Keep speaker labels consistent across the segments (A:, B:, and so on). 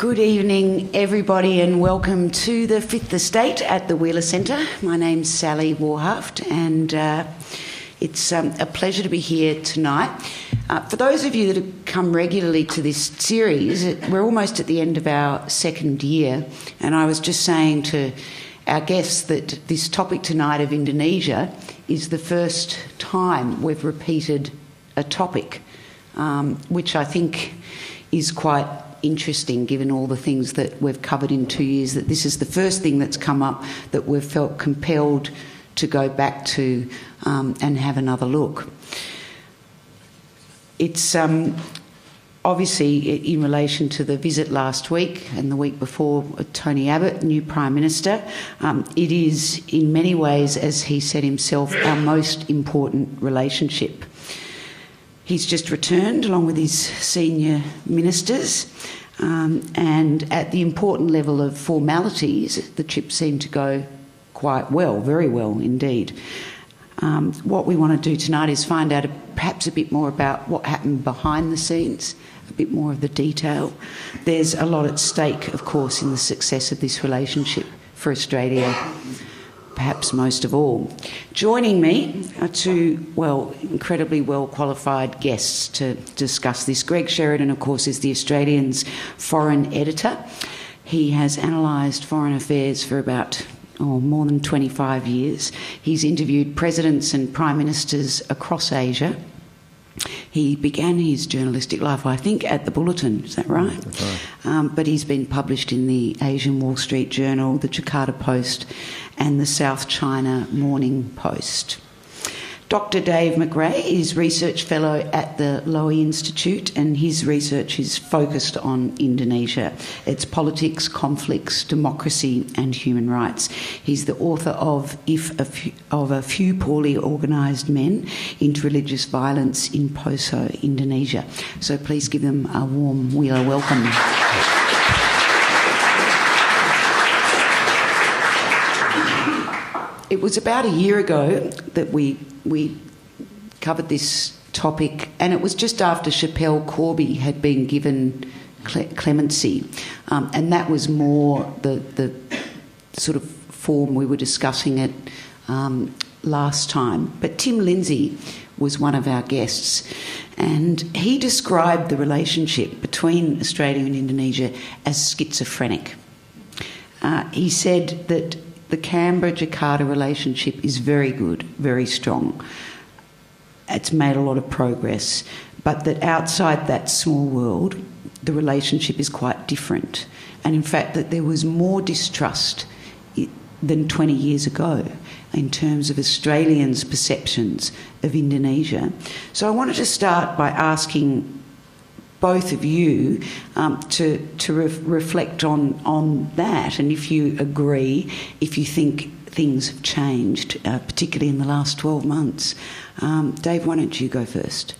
A: Good evening, everybody, and welcome to the Fifth Estate at the Wheeler Centre. My name's Sally Warhaft, and uh, it's um, a pleasure to be here tonight. Uh, for those of you that have come regularly to this series, we're almost at the end of our second year, and I was just saying to our guests that this topic tonight of Indonesia is the first time we've repeated a topic, um, which I think is quite interesting given all the things that we've covered in two years, that this is the first thing that's come up that we've felt compelled to go back to um, and have another look. It's um, obviously in relation to the visit last week and the week before Tony Abbott, new Prime Minister. Um, it is, in many ways, as he said himself, our most important relationship. He's just returned along with his senior ministers. Um, and at the important level of formalities, the trip seemed to go quite well, very well indeed. Um, what we want to do tonight is find out perhaps a bit more about what happened behind the scenes, a bit more of the detail. There's a lot at stake, of course, in the success of this relationship for Australia perhaps most of all. Joining me are two, well, incredibly well qualified guests to discuss this. Greg Sheridan, of course, is the Australian's foreign editor. He has analysed foreign affairs for about oh, more than 25 years. He's interviewed presidents and prime ministers across Asia. He began his journalistic life, I think, at the Bulletin, is that right? right. Um, but he's been published in the Asian Wall Street Journal, the Jakarta Post, and the South China Morning Post. Dr. Dave McRae is Research Fellow at the Lowy Institute, and his research is focused on Indonesia, its politics, conflicts, democracy, and human rights. He's the author of If a Few, of a Few Poorly Organised Men Interreligious Violence in Poso, Indonesia. So please give them a warm Wheeler welcome. It was about a year ago that we we covered this topic, and it was just after Schapelle Corby had been given clemency, um, and that was more the the sort of form we were discussing it um, last time. But Tim Lindsay was one of our guests, and he described the relationship between Australia and Indonesia as schizophrenic. Uh, he said that the Canberra Jakarta relationship is very good, very strong. It's made a lot of progress, but that outside that small world, the relationship is quite different. And in fact, that there was more distrust than 20 years ago in terms of Australians' perceptions of Indonesia. So I wanted to start by asking both of you um, to, to re- reflect on, on that and if you agree, if you think things have changed, uh, particularly in the last 12 months. Um, Dave, why don't you go first?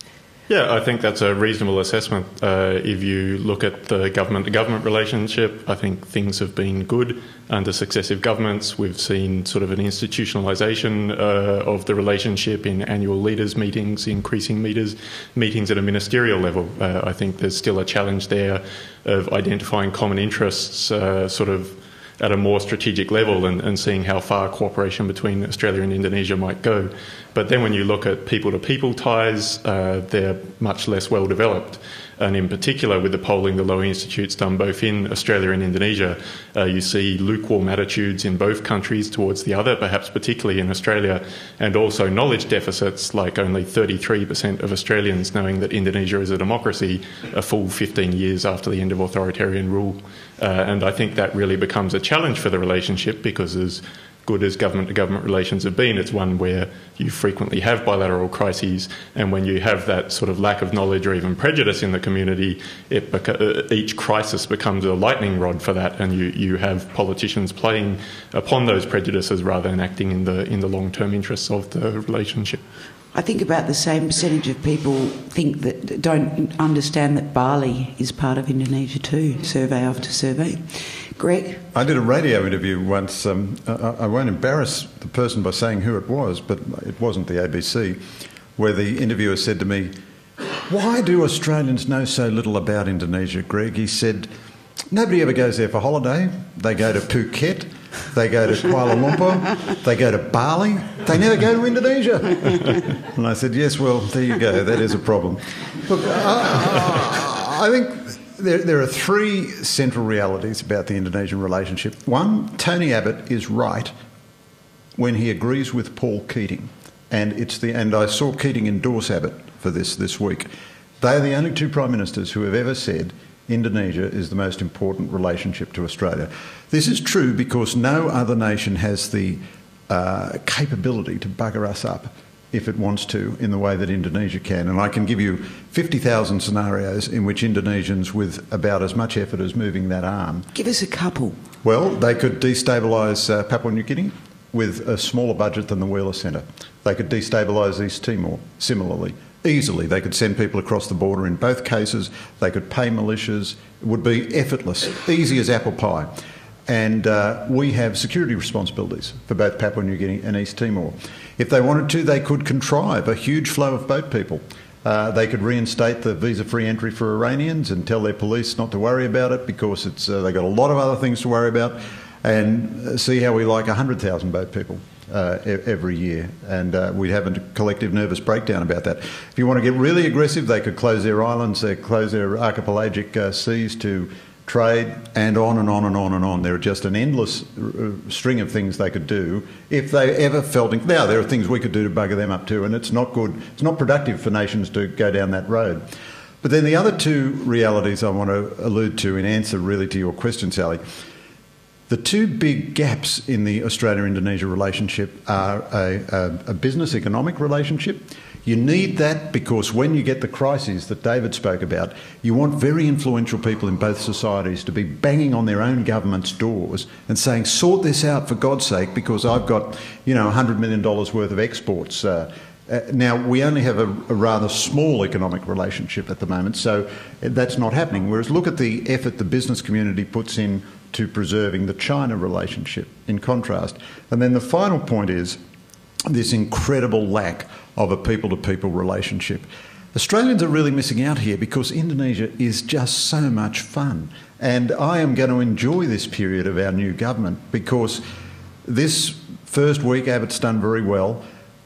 B: Yeah, I think that's a reasonable assessment. Uh, if you look at the government to government relationship, I think things have been good under successive governments. We've seen sort of an institutionalisation uh, of the relationship in annual leaders' meetings, increasing meters, meetings at a ministerial level. Uh, I think there's still a challenge there of identifying common interests, uh, sort of at a more strategic level and, and seeing how far cooperation between Australia and Indonesia might go. But then when you look at people to people ties, uh, they're much less well developed. And in particular, with the polling the Lowy Institute's done both in Australia and Indonesia, uh, you see lukewarm attitudes in both countries towards the other, perhaps particularly in Australia, and also knowledge deficits, like only 33% of Australians knowing that Indonesia is a democracy a full 15 years after the end of authoritarian rule. Uh, and I think that really becomes a challenge for the relationship because as good as government to government relations have been, it's one where you frequently have bilateral crises, and when you have that sort of lack of knowledge or even prejudice in the community, beca- uh, each crisis becomes a lightning rod for that, and you, you have politicians playing upon those prejudices rather than acting in the in the long term interests of the relationship.
A: I think about the same percentage of people think that don't understand that Bali is part of Indonesia too, survey after survey. Greg?
C: I did a radio interview once. Um, I, I, won't embarrass the person by saying who it was, but it wasn't the ABC, where the interviewer said to me, Why do Australians know so little about Indonesia, Greg? He said, Nobody ever goes there for holiday. They go to Phuket, they go to Kuala Lumpur, they go to Bali. They never go to Indonesia. and I said, yes, well, there you go. That is a problem. Look, I, I think there, there, are three central realities about the Indonesian relationship. One, Tony Abbott is right when he agrees with Paul Keating, and it's the and I saw Keating endorse Abbott for this this week. They are the only two prime ministers who have ever said Indonesia is the most important relationship to Australia. This is true because no other nation has the uh, capability to bugger us up if it wants to in the way that Indonesia can. And I can give you 50,000 scenarios in which Indonesians, with about as much effort as moving that arm.
A: Give us a couple.
C: Well, they could destabilise uh, Papua New Guinea with a smaller budget than the Wheeler Centre. They could destabilise East Timor similarly. Easily, they could send people across the border in both cases. They could pay militias. It would be effortless, easy as apple pie. And uh, we have security responsibilities for both Papua New Guinea and East Timor. If they wanted to, they could contrive a huge flow of boat people. Uh, they could reinstate the visa-free entry for Iranians and tell their police not to worry about it because it's uh, they've got a lot of other things to worry about, and uh, see how we like 100,000 boat people uh, every year, and uh, we'd have a collective nervous breakdown about that. If you want to get really aggressive, they could close their islands, they close their archipelagic uh, seas to trade, and on and on and on and on. There are just an endless string of things they could do if they ever felt. Now there are things we could do to bugger them up too, and it's not good. It's not productive for nations to go down that road. But then the other two realities I want to allude to in answer really to your question, Sally the two big gaps in the Australia Indonesia relationship are a, a, a, business economic relationship. You need that because when you get the crises that David spoke about, you want very influential people in both societies to be banging on their own government's doors and saying, sort this out for God's sake because I've got, you know, $100 million worth of exports. Uh, uh, now, we only have a, a, rather small economic relationship at the moment, so that's not happening. Whereas, look at the effort the business community puts in to preserving the China relationship, in contrast. And then the final point is this incredible lack of a people to people relationship. Australians are really missing out here because Indonesia is just so much fun. And I am going to enjoy this period of our new government because this first week Abbott's done very well,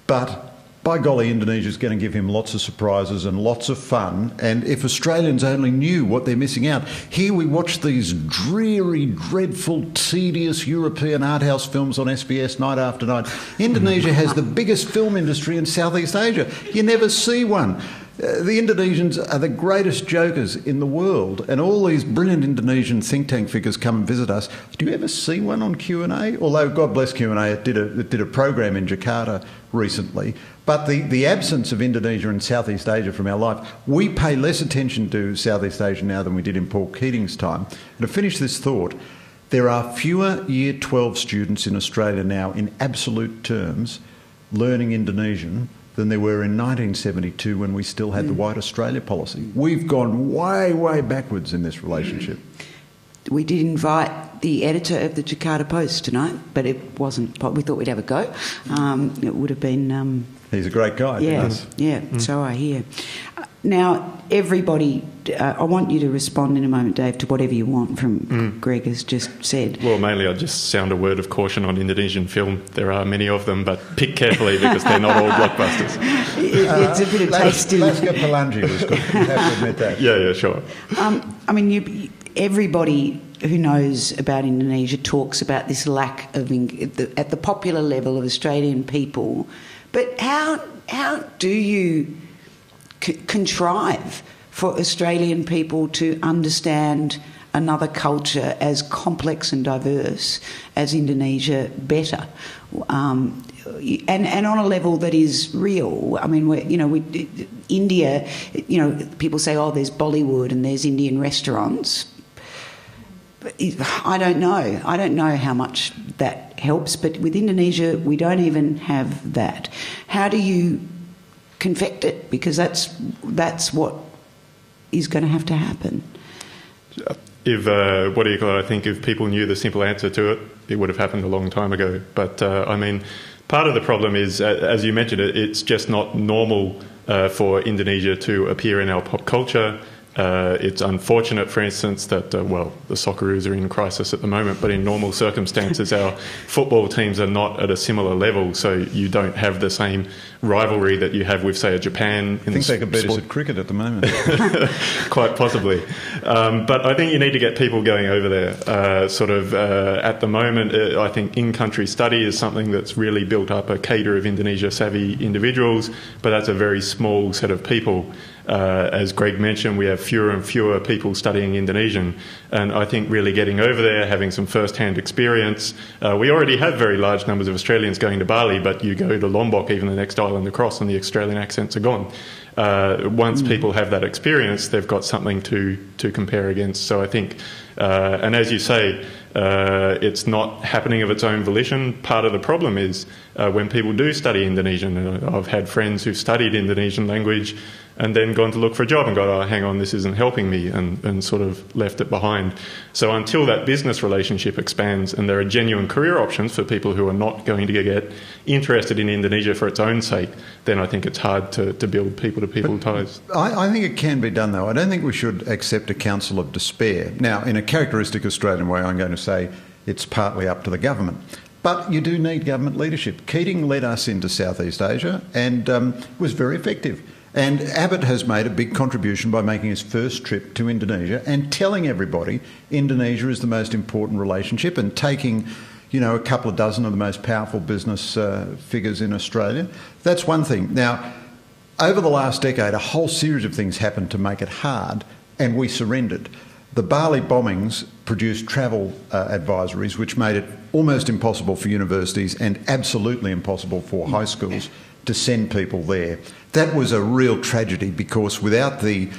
C: but by golly, Indonesia's going to give him lots of surprises and lots of fun. And if Australians only knew what they're missing out, here we watch these dreary, dreadful, tedious European art house films on SBS night after night. Indonesia has the biggest film industry in Southeast Asia. You never see one. Uh, the Indonesians are the greatest jokers in the world, and all these brilliant Indonesian think tank figures come and visit us. Do you ever see one on Q and A? Although God bless Q and A, it did a it did a program in Jakarta recently. But the, the absence of Indonesia and Southeast Asia from our life, we pay less attention to Southeast Asia now than we did in Paul Keating's time. And to finish this thought, there are fewer Year 12 students in Australia now, in absolute terms, learning Indonesian than there were in 1972 when we still had mm. the White Australia policy. We've gone way, way backwards in this relationship.
A: We did invite the editor of the Jakarta Post tonight, but it wasn't. We thought we'd have a go. Um, it would have been. Um,
C: He's a great guy.
A: Yeah, yeah. Mm. So I hear. Now, everybody, uh, I want you to respond in a moment, Dave, to whatever you want from mm. Greg has just said.
B: Well, mainly I just sound a word of caution on Indonesian film. There are many of them, but pick carefully because they're not all blockbusters.
A: It, it's a bit of tasting.
C: Laskar Pelangi was good. You have to admit that.
B: Yeah, yeah, sure.
A: Um, I mean, you, everybody who knows about Indonesia talks about this lack of, at the popular level of Australian people. But how, how do you contrive for Australian people to understand another culture as complex and diverse as Indonesia better, um, and and on a level that is real. I mean, you know, we, India, you know, people say, oh, there's Bollywood and there's Indian restaurants. I don't know. I don't know how much that helps, but with Indonesia, we don't even have that. How do you confect it because that's that's what is going to have to happen.
B: If uh, what do you call it? I think if people knew the simple answer to it, it would have happened a long time ago. But uh, I mean, part of the problem is, uh, as you mentioned, it's just not normal uh, for Indonesia to appear in our pop culture Uh, it's unfortunate, for instance, that, uh, well, the Socceroos are in crisis at the moment, but in normal circumstances, our football teams are not at a similar level, so you don't have the same rivalry that you have with, say, a Japan.
C: I think they could beat us at cricket at the moment.
B: Quite possibly. Um, but I think you need to get people going over there. Uh, sort of uh, at the moment, uh, I think in country study is something that's really built up a cadre of Indonesia savvy individuals, but that's a very small set of people. Uh, as Greg mentioned, we have fewer and fewer people studying Indonesian, and I think really getting over there, having some first-hand experience. Uh, we already have very large numbers of Australians going to Bali, but you go to Lombok, even the next island across, and the Australian accents are gone. Uh, once mm. people have that experience, they've got something to to compare against. So I think, uh, and as you say, uh, it's not happening of its own volition. Part of the problem is uh, when people do study Indonesian. I've had friends who've studied Indonesian language and then gone to look for a job and got, oh, hang on, this isn't helping me, and, and sort of left it behind. So until that business relationship expands and there are genuine career options for people who are not going to get interested in Indonesia for its own sake, then I think it's hard to, to build people to people ties.
C: I, I think it can be done, though. I don't think we should accept a counsel of despair. Now, in a characteristic Australian way, I'm going to say it's partly up to the government. But you do need government leadership. Keating led us into Southeast Asia and um, was very effective. And Abbott has made a big contribution by making his first trip to Indonesia and telling everybody Indonesia is the most important relationship and taking you know, a couple of dozen of the most powerful business uh, figures in Australia. That's one thing. Now, over the last decade, a whole series of things happened to make it hard, and we surrendered. The Bali bombings produced travel uh, advisories, which made it almost impossible for universities and absolutely impossible for high schools to send people there. That was a real tragedy because without the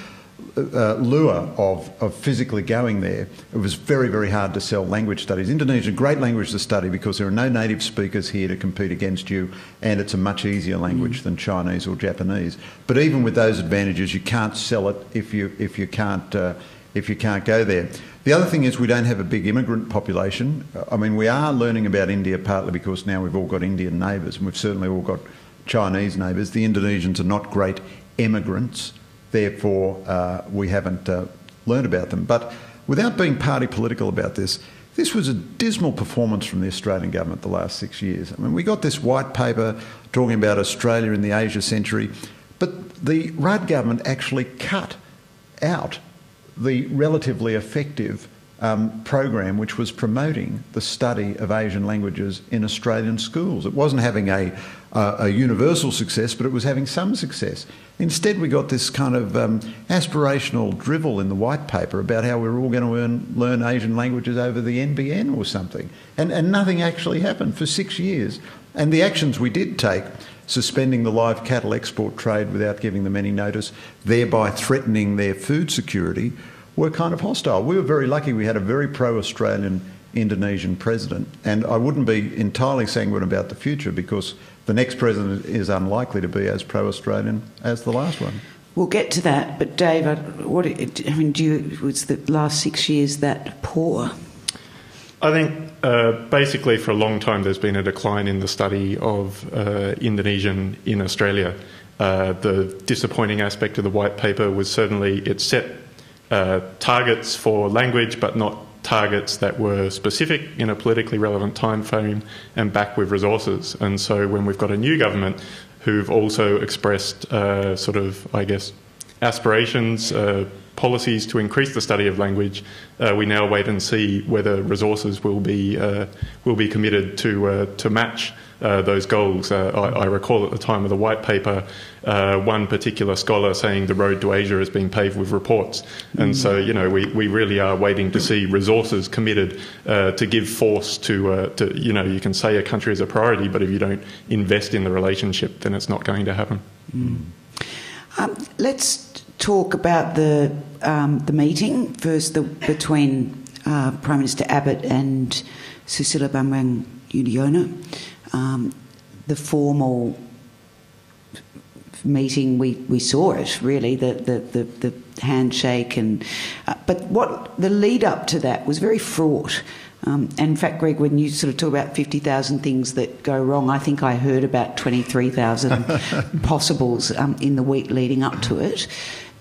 C: uh, lure of, of physically going there, it was very, very hard to sell language studies. Indonesia, great language to study because there are no native speakers here to compete against you, and it's a much easier language mm. than Chinese or Japanese. But even with those advantages, you can't sell it if you if you can't uh, if you can't go there. The other thing is we don't have a big immigrant population. I mean, we are learning about India partly because now we've all got Indian neighbours, and we've certainly all got Chinese neighbours. The Indonesians are not great emigrants, therefore, uh, we haven't uh, learned about them. But without being party political about this, this was a dismal performance from the Australian government the last six years. I mean, we got this white paper talking about Australia in the Asia century, but the Rudd government actually cut out the relatively effective um, program which was promoting the study of Asian languages in Australian schools. It wasn't having a, a universal success, but it was having some success. Instead, we got this kind of um, aspirational drivel in the white paper about how we are all going to learn, learn Asian languages over the NBN or something. And, and nothing actually happened for six years. And the actions we did take, suspending the live cattle export trade without giving them any notice, thereby threatening their food security, were kind of hostile. We were very lucky we had a very pro Australian Indonesian president, and I wouldn't be entirely sanguine about the future because the next president is unlikely to be as pro Australian as the last one.
A: We'll get to that, but Dave, what I mean, do you, was the last six years that poor?
B: I think uh, basically for a long time there's been a decline in the study of uh, Indonesian in Australia. Uh, the disappointing aspect of the white paper was certainly it set uh, targets for language, but not targets that were specific in a politically relevant time frame and back with resources. And so when we've got a new government who've also expressed uh, sort of, I guess, aspirations, uh, policies to increase the study of language, uh, we now wait and see whether resources will be uh, will be committed to uh, to match uh, those goals. Uh, I, I, recall at the time of the white paper, uh, one particular scholar saying the road to Asia is being paved with reports. And mm. so, you know, we, we really are waiting to see resources committed uh, to give force to, uh, to, you know, you can say a country is a priority, but if you don't invest in the relationship, then it's not going to happen.
A: Mm. Um, let's talk about the, um, the meeting first the, between uh, Prime Minister Abbott and Susilo Bambang Yudhoyono um, the formal meeting, we, we saw it really, the, the, the, the handshake. and uh, But what the lead up to that was very fraught. Um, and in fact, Greg, when you sort of talk about 50,000 things that go wrong, I think I heard about 23,000 possibles um, in the week leading up to it.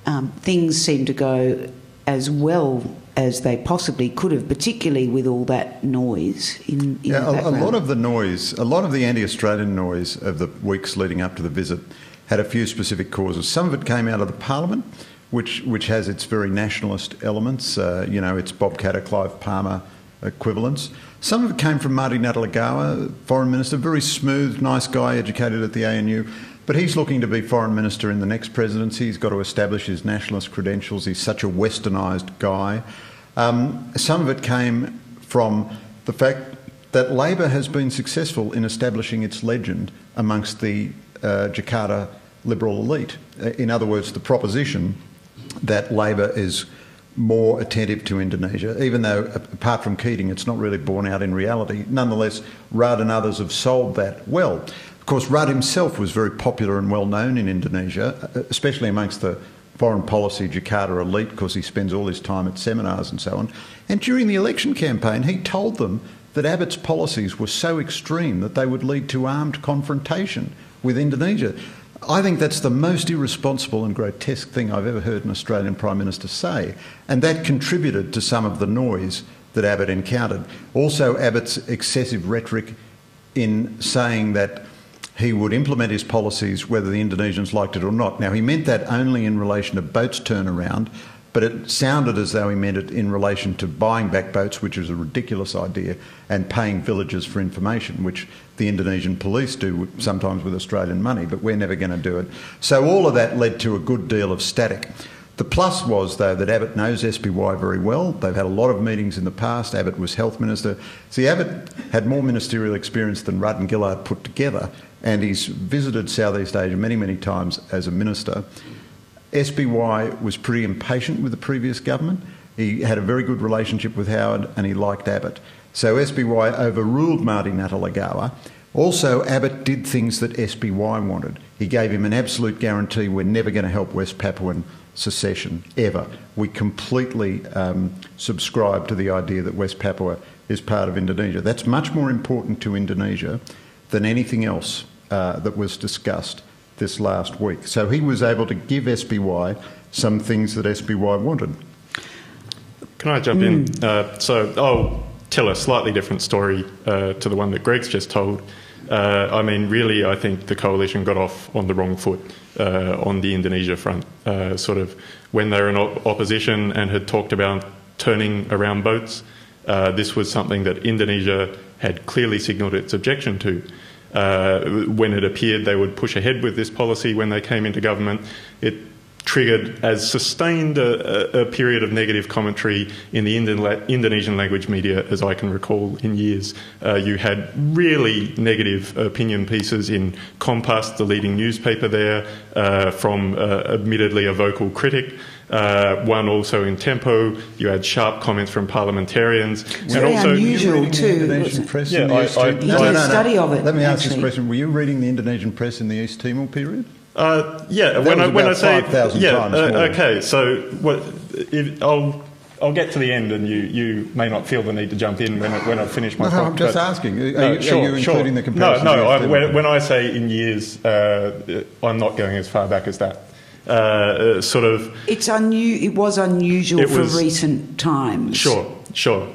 A: um, things seem to go as well as they possibly could have, particularly with all that noise in, in
C: yeah,
A: the
C: a, a lot of the noise, a lot of the anti-Australian noise of the weeks leading up to the visit had a few specific causes. Some of it came out of the Parliament, which which has its very nationalist elements. Uh, you know, its Bob Katter, Clive Palmer equivalents. Some of it came from Marty Natalegawa, foreign minister, very smooth, nice guy, educated at the ANU. But he's looking to be foreign minister in the next presidency. He's got to establish his nationalist credentials. He's such a westernised guy. Um, some of it came from the fact that Labor has been successful in establishing its legend amongst the uh, Jakarta liberal elite. Uh, in other words, the proposition that Labor is more attentive to Indonesia, even though, apart from Keating, it's not really borne out in reality. Nonetheless, Rudd and others have sold that well. Of course, Rudd himself was very popular and well known in Indonesia, uh, especially amongst the foreign policy Jakarta elite, because he spends all his time at seminars and so on. And during the election campaign, he told them that Abbott's policies were so extreme that they would lead to armed confrontation with Indonesia. I think that's the most irresponsible and grotesque thing I've ever heard an Australian Prime Minister say, and that contributed to some of the noise that Abbott encountered. Also, Abbott's excessive rhetoric in saying that he would implement his policies whether the Indonesians liked it or not. Now, he meant that only in relation to boats turnaround, but it sounded as though he meant it in relation to buying back boats, which is a ridiculous idea, and paying villagers for information, which the Indonesian police do sometimes with Australian money, but we're never going to do it. So all of that led to a good deal of static. The plus was, though, that Abbott knows SBY very well. They've had a lot of meetings in the past. Abbott was health minister. See, Abbott had more ministerial experience than Rudd and Gillard put together, and he's visited Southeast Asia many, many times as a minister. SBY was pretty impatient with the previous government. He had a very good relationship with Howard and he liked Abbott. So SBY overruled Marty Natalegawa. Also, Abbott did things that SBY wanted. He gave him an absolute guarantee we're never going to help West Papuan secession, ever. We completely um, subscribe to the idea that West Papua is part of Indonesia. That's much more important to Indonesia than anything else uh, that was discussed this last week. So he was able to give SBY some things that SBY wanted.
B: Can I jump mm. in? Uh, so I'll tell a slightly different story uh, to the one that Greg's just told. Uh, I mean, really, I think the coalition got off on the wrong foot uh, on the Indonesia front. Uh, sort of when they were in op- opposition and had talked about turning around boats, uh, this was something that Indonesia had clearly signalled its objection to. Uh, when it appeared they would push ahead with this policy when they came into government, it triggered as sustained a, a, period of negative commentary in the Indonesian language media as I can recall in years. Uh, you had really negative opinion pieces in Kompas, the leading newspaper there, uh, from uh, admittedly a vocal critic. Uh, one also in Tempo. You had sharp comments from parliamentarians.
A: It's and very also, unusual too.
C: Indonesian press yeah,
A: I, I, I, did a study of it.
C: Let me
A: ask
C: this question: Were you reading the Indonesian press in the East Timor period?
B: Uh, yeah, that when I when I say yeah, uh, okay. So what? If, I'll I'll get to the end, and you, you may not feel the need to jump in when I, when I finish my.
C: No,
B: talk,
C: I'm just asking. Are, no, you, sure, are you
B: sure.
C: including the comparison?
B: No, no. I, when, when, I say in years, uh, I'm not going as far back as that. Uh, uh, sort of.
A: It's unu- It was unusual it for was, recent times.
B: Sure, sure.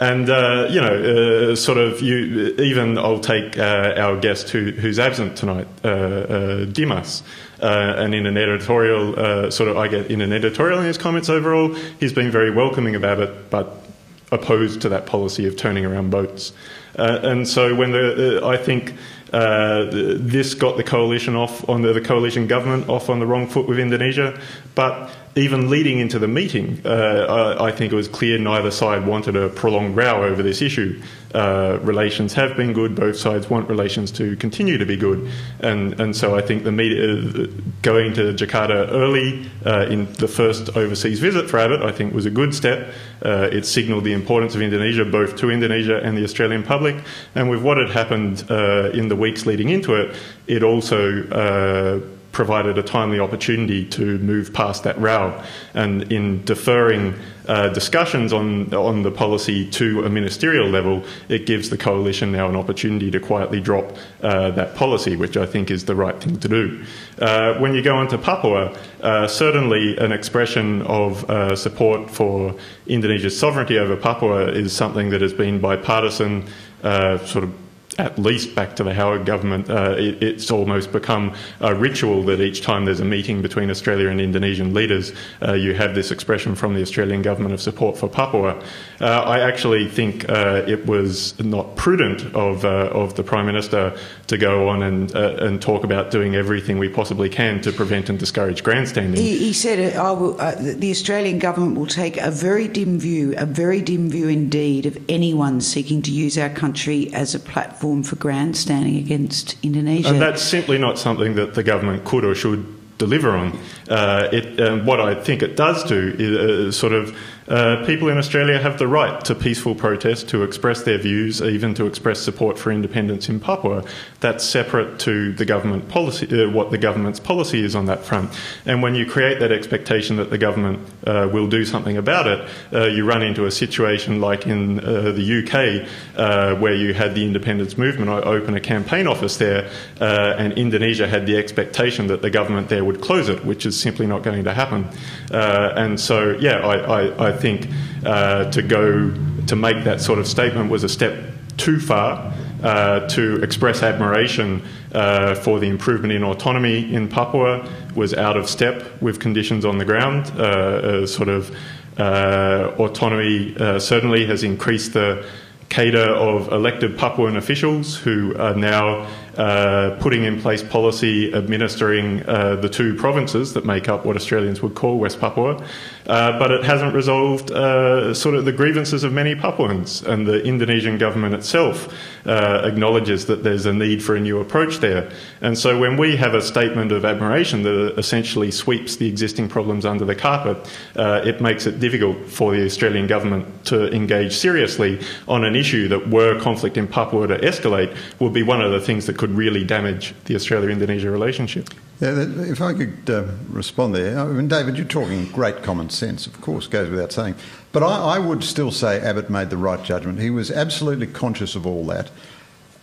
B: And uh, you know, uh, sort of, you even I'll take uh, our guest who, who's absent tonight, uh, uh Dimas, uh, and in an editorial, sort of, I get in an editorial in his comments overall, he's been very welcoming about it, but opposed to that policy of turning around boats. And so, when the I think uh, this got the coalition off on the, the, coalition government off on the wrong foot with Indonesia. But even leading into the meeting, uh, I, I, think it was clear neither side wanted a prolonged row over this issue. Uh, relations have been good; both sides want relations to continue to be good, and and so I think the media, uh, going to Jakarta early uh, in the first overseas visit for Abbott, I think was a good step. Uh, it signalled the importance of Indonesia both to Indonesia and the Australian public, and with what had happened in the weeks leading into it, it also provided a timely opportunity to move past that row. And in deferring uh, discussions on on the policy to a ministerial level, it gives the coalition now an opportunity to quietly drop uh, that policy, which I think is the right thing to do. Uh, when you go on to Papua, uh, certainly an expression of uh, support for Indonesia's sovereignty over Papua is something that has been bipartisan, sort of at least back to the Howard government, uh, it, it's almost become a ritual that each time there's a meeting between Australia and Indonesian leaders, uh, you have this expression from the Australian government of support for Papua. Uh, I actually think uh, it was not prudent of, uh, of the Prime Minister to go on and, uh, and talk about doing everything we possibly can to prevent and discourage grandstanding.
A: He, he said will, the Australian government will take a very dim view, a very dim view indeed, of anyone seeking to use our country as a platform platform for grandstanding against Indonesia.
B: And that's simply not something that the government could or should deliver on. Uh, it, um, what I think it does do is uh, sort of uh, people in Australia have the right to peaceful protest, to express their views, even to express support for independence in Papua. That's separate to the government policy, uh, what the government's policy is on that front. And when you create that expectation that the government uh, will do something about it, uh, you run into a situation like in uh, the UK, uh, where you had the independence movement open a campaign office there, and Indonesia had the expectation that the government there would close it, which is simply not going to happen. and so, yeah, I, I, I I think uh, to go to make that sort of statement was a step too far. Uh, to express admiration uh, for the improvement in autonomy in Papua was out of step with conditions on the ground. Uh, uh sort of uh, autonomy uh, certainly has increased the cadre of elected Papuan officials who are now uh, putting in place policy administering uh, the two provinces that make up what Australians would call West Papua, uh, but it hasn't resolved uh, sort of the grievances of many Papuans, and the Indonesian government itself uh, acknowledges that there's a need for a new approach there. And so when we have a statement of admiration that essentially sweeps the existing problems under the carpet, uh, it makes it difficult for the Australian government to engage seriously on an issue that were conflict in Papua to escalate would be one of the things that could could really damage the Australia Indonesia relationship.
C: Yeah, if I could uh, respond there. I mean, David, you're talking great common sense, of course, goes without saying. But I, I would still say Abbott made the right judgment. He was absolutely conscious of all that.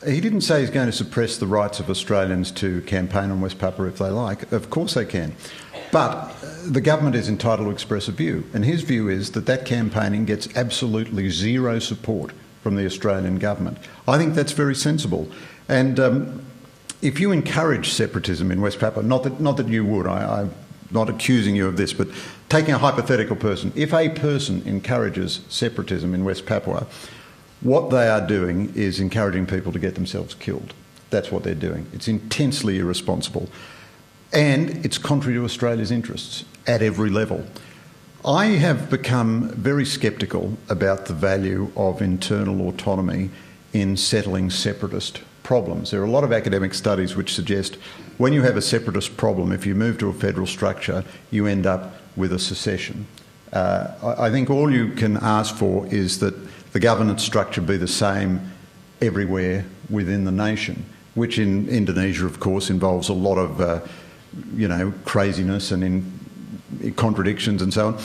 C: He didn't say he's going to suppress the rights of Australians to campaign on West Papua if they like. Of course they can. But uh, the government is entitled to express a view. And his view is that that campaigning gets absolutely zero support from the Australian government. I think that's very sensible. And um, if you encourage separatism in West Papua, not that, not that you would, I, I'm not accusing you of this, but taking a hypothetical person, if a person encourages separatism in West Papua, what they are doing is encouraging people to get themselves killed. That's what they're doing. It's intensely irresponsible. And it's contrary to Australia's interests at every level. I have become very sceptical about the value of internal autonomy in settling separatist problems. There are a lot of academic studies which suggest when you have a separatist problem, if you move to a federal structure, you end up with a secession. Uh, I think all you can ask for is that the governance structure be the same everywhere within the nation, which in Indonesia, of course, involves a lot of, uh, you know, craziness and in contradictions and so on.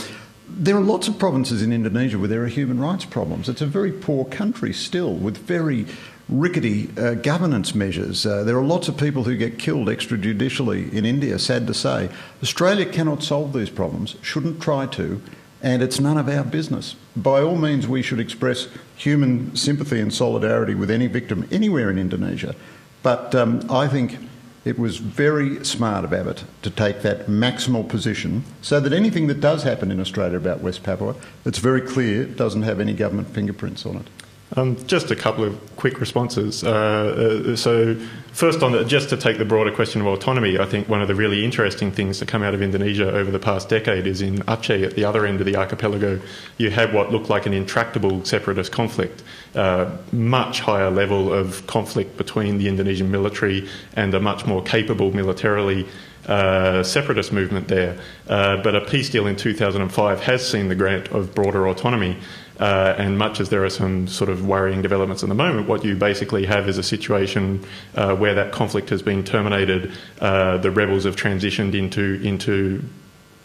C: There are lots of provinces in Indonesia where there are human rights problems. It's a very poor country still, with very rickety uh, governance measures. Uh, there are lots of people who get killed extrajudicially in India, sad to say. Australia cannot solve these problems, shouldn't try to, and it's none of our business. By all means, we should express human sympathy and solidarity with any victim anywhere in Indonesia. But um, I think it was very smart of Abbott to take that maximal position so that anything that does happen in Australia about West Papua, it's very clear it doesn't have any government fingerprints on it.
B: Um, just a couple of quick responses. Uh, uh, so, first, on the, just to take the broader question of autonomy, I think one of the really interesting things to come out of Indonesia over the past decade is in Aceh, at the other end of the archipelago, you had what looked like an intractable separatist conflict, uh, much higher level of conflict between the Indonesian military and a much more capable militarily uh, separatist movement there. Uh, but a peace deal in 2005 has seen the grant of broader autonomy. Uh, and much as there are some sort of worrying developments at the moment, what you basically have is a situation uh, where that conflict has been terminated. Uh, the rebels have transitioned into into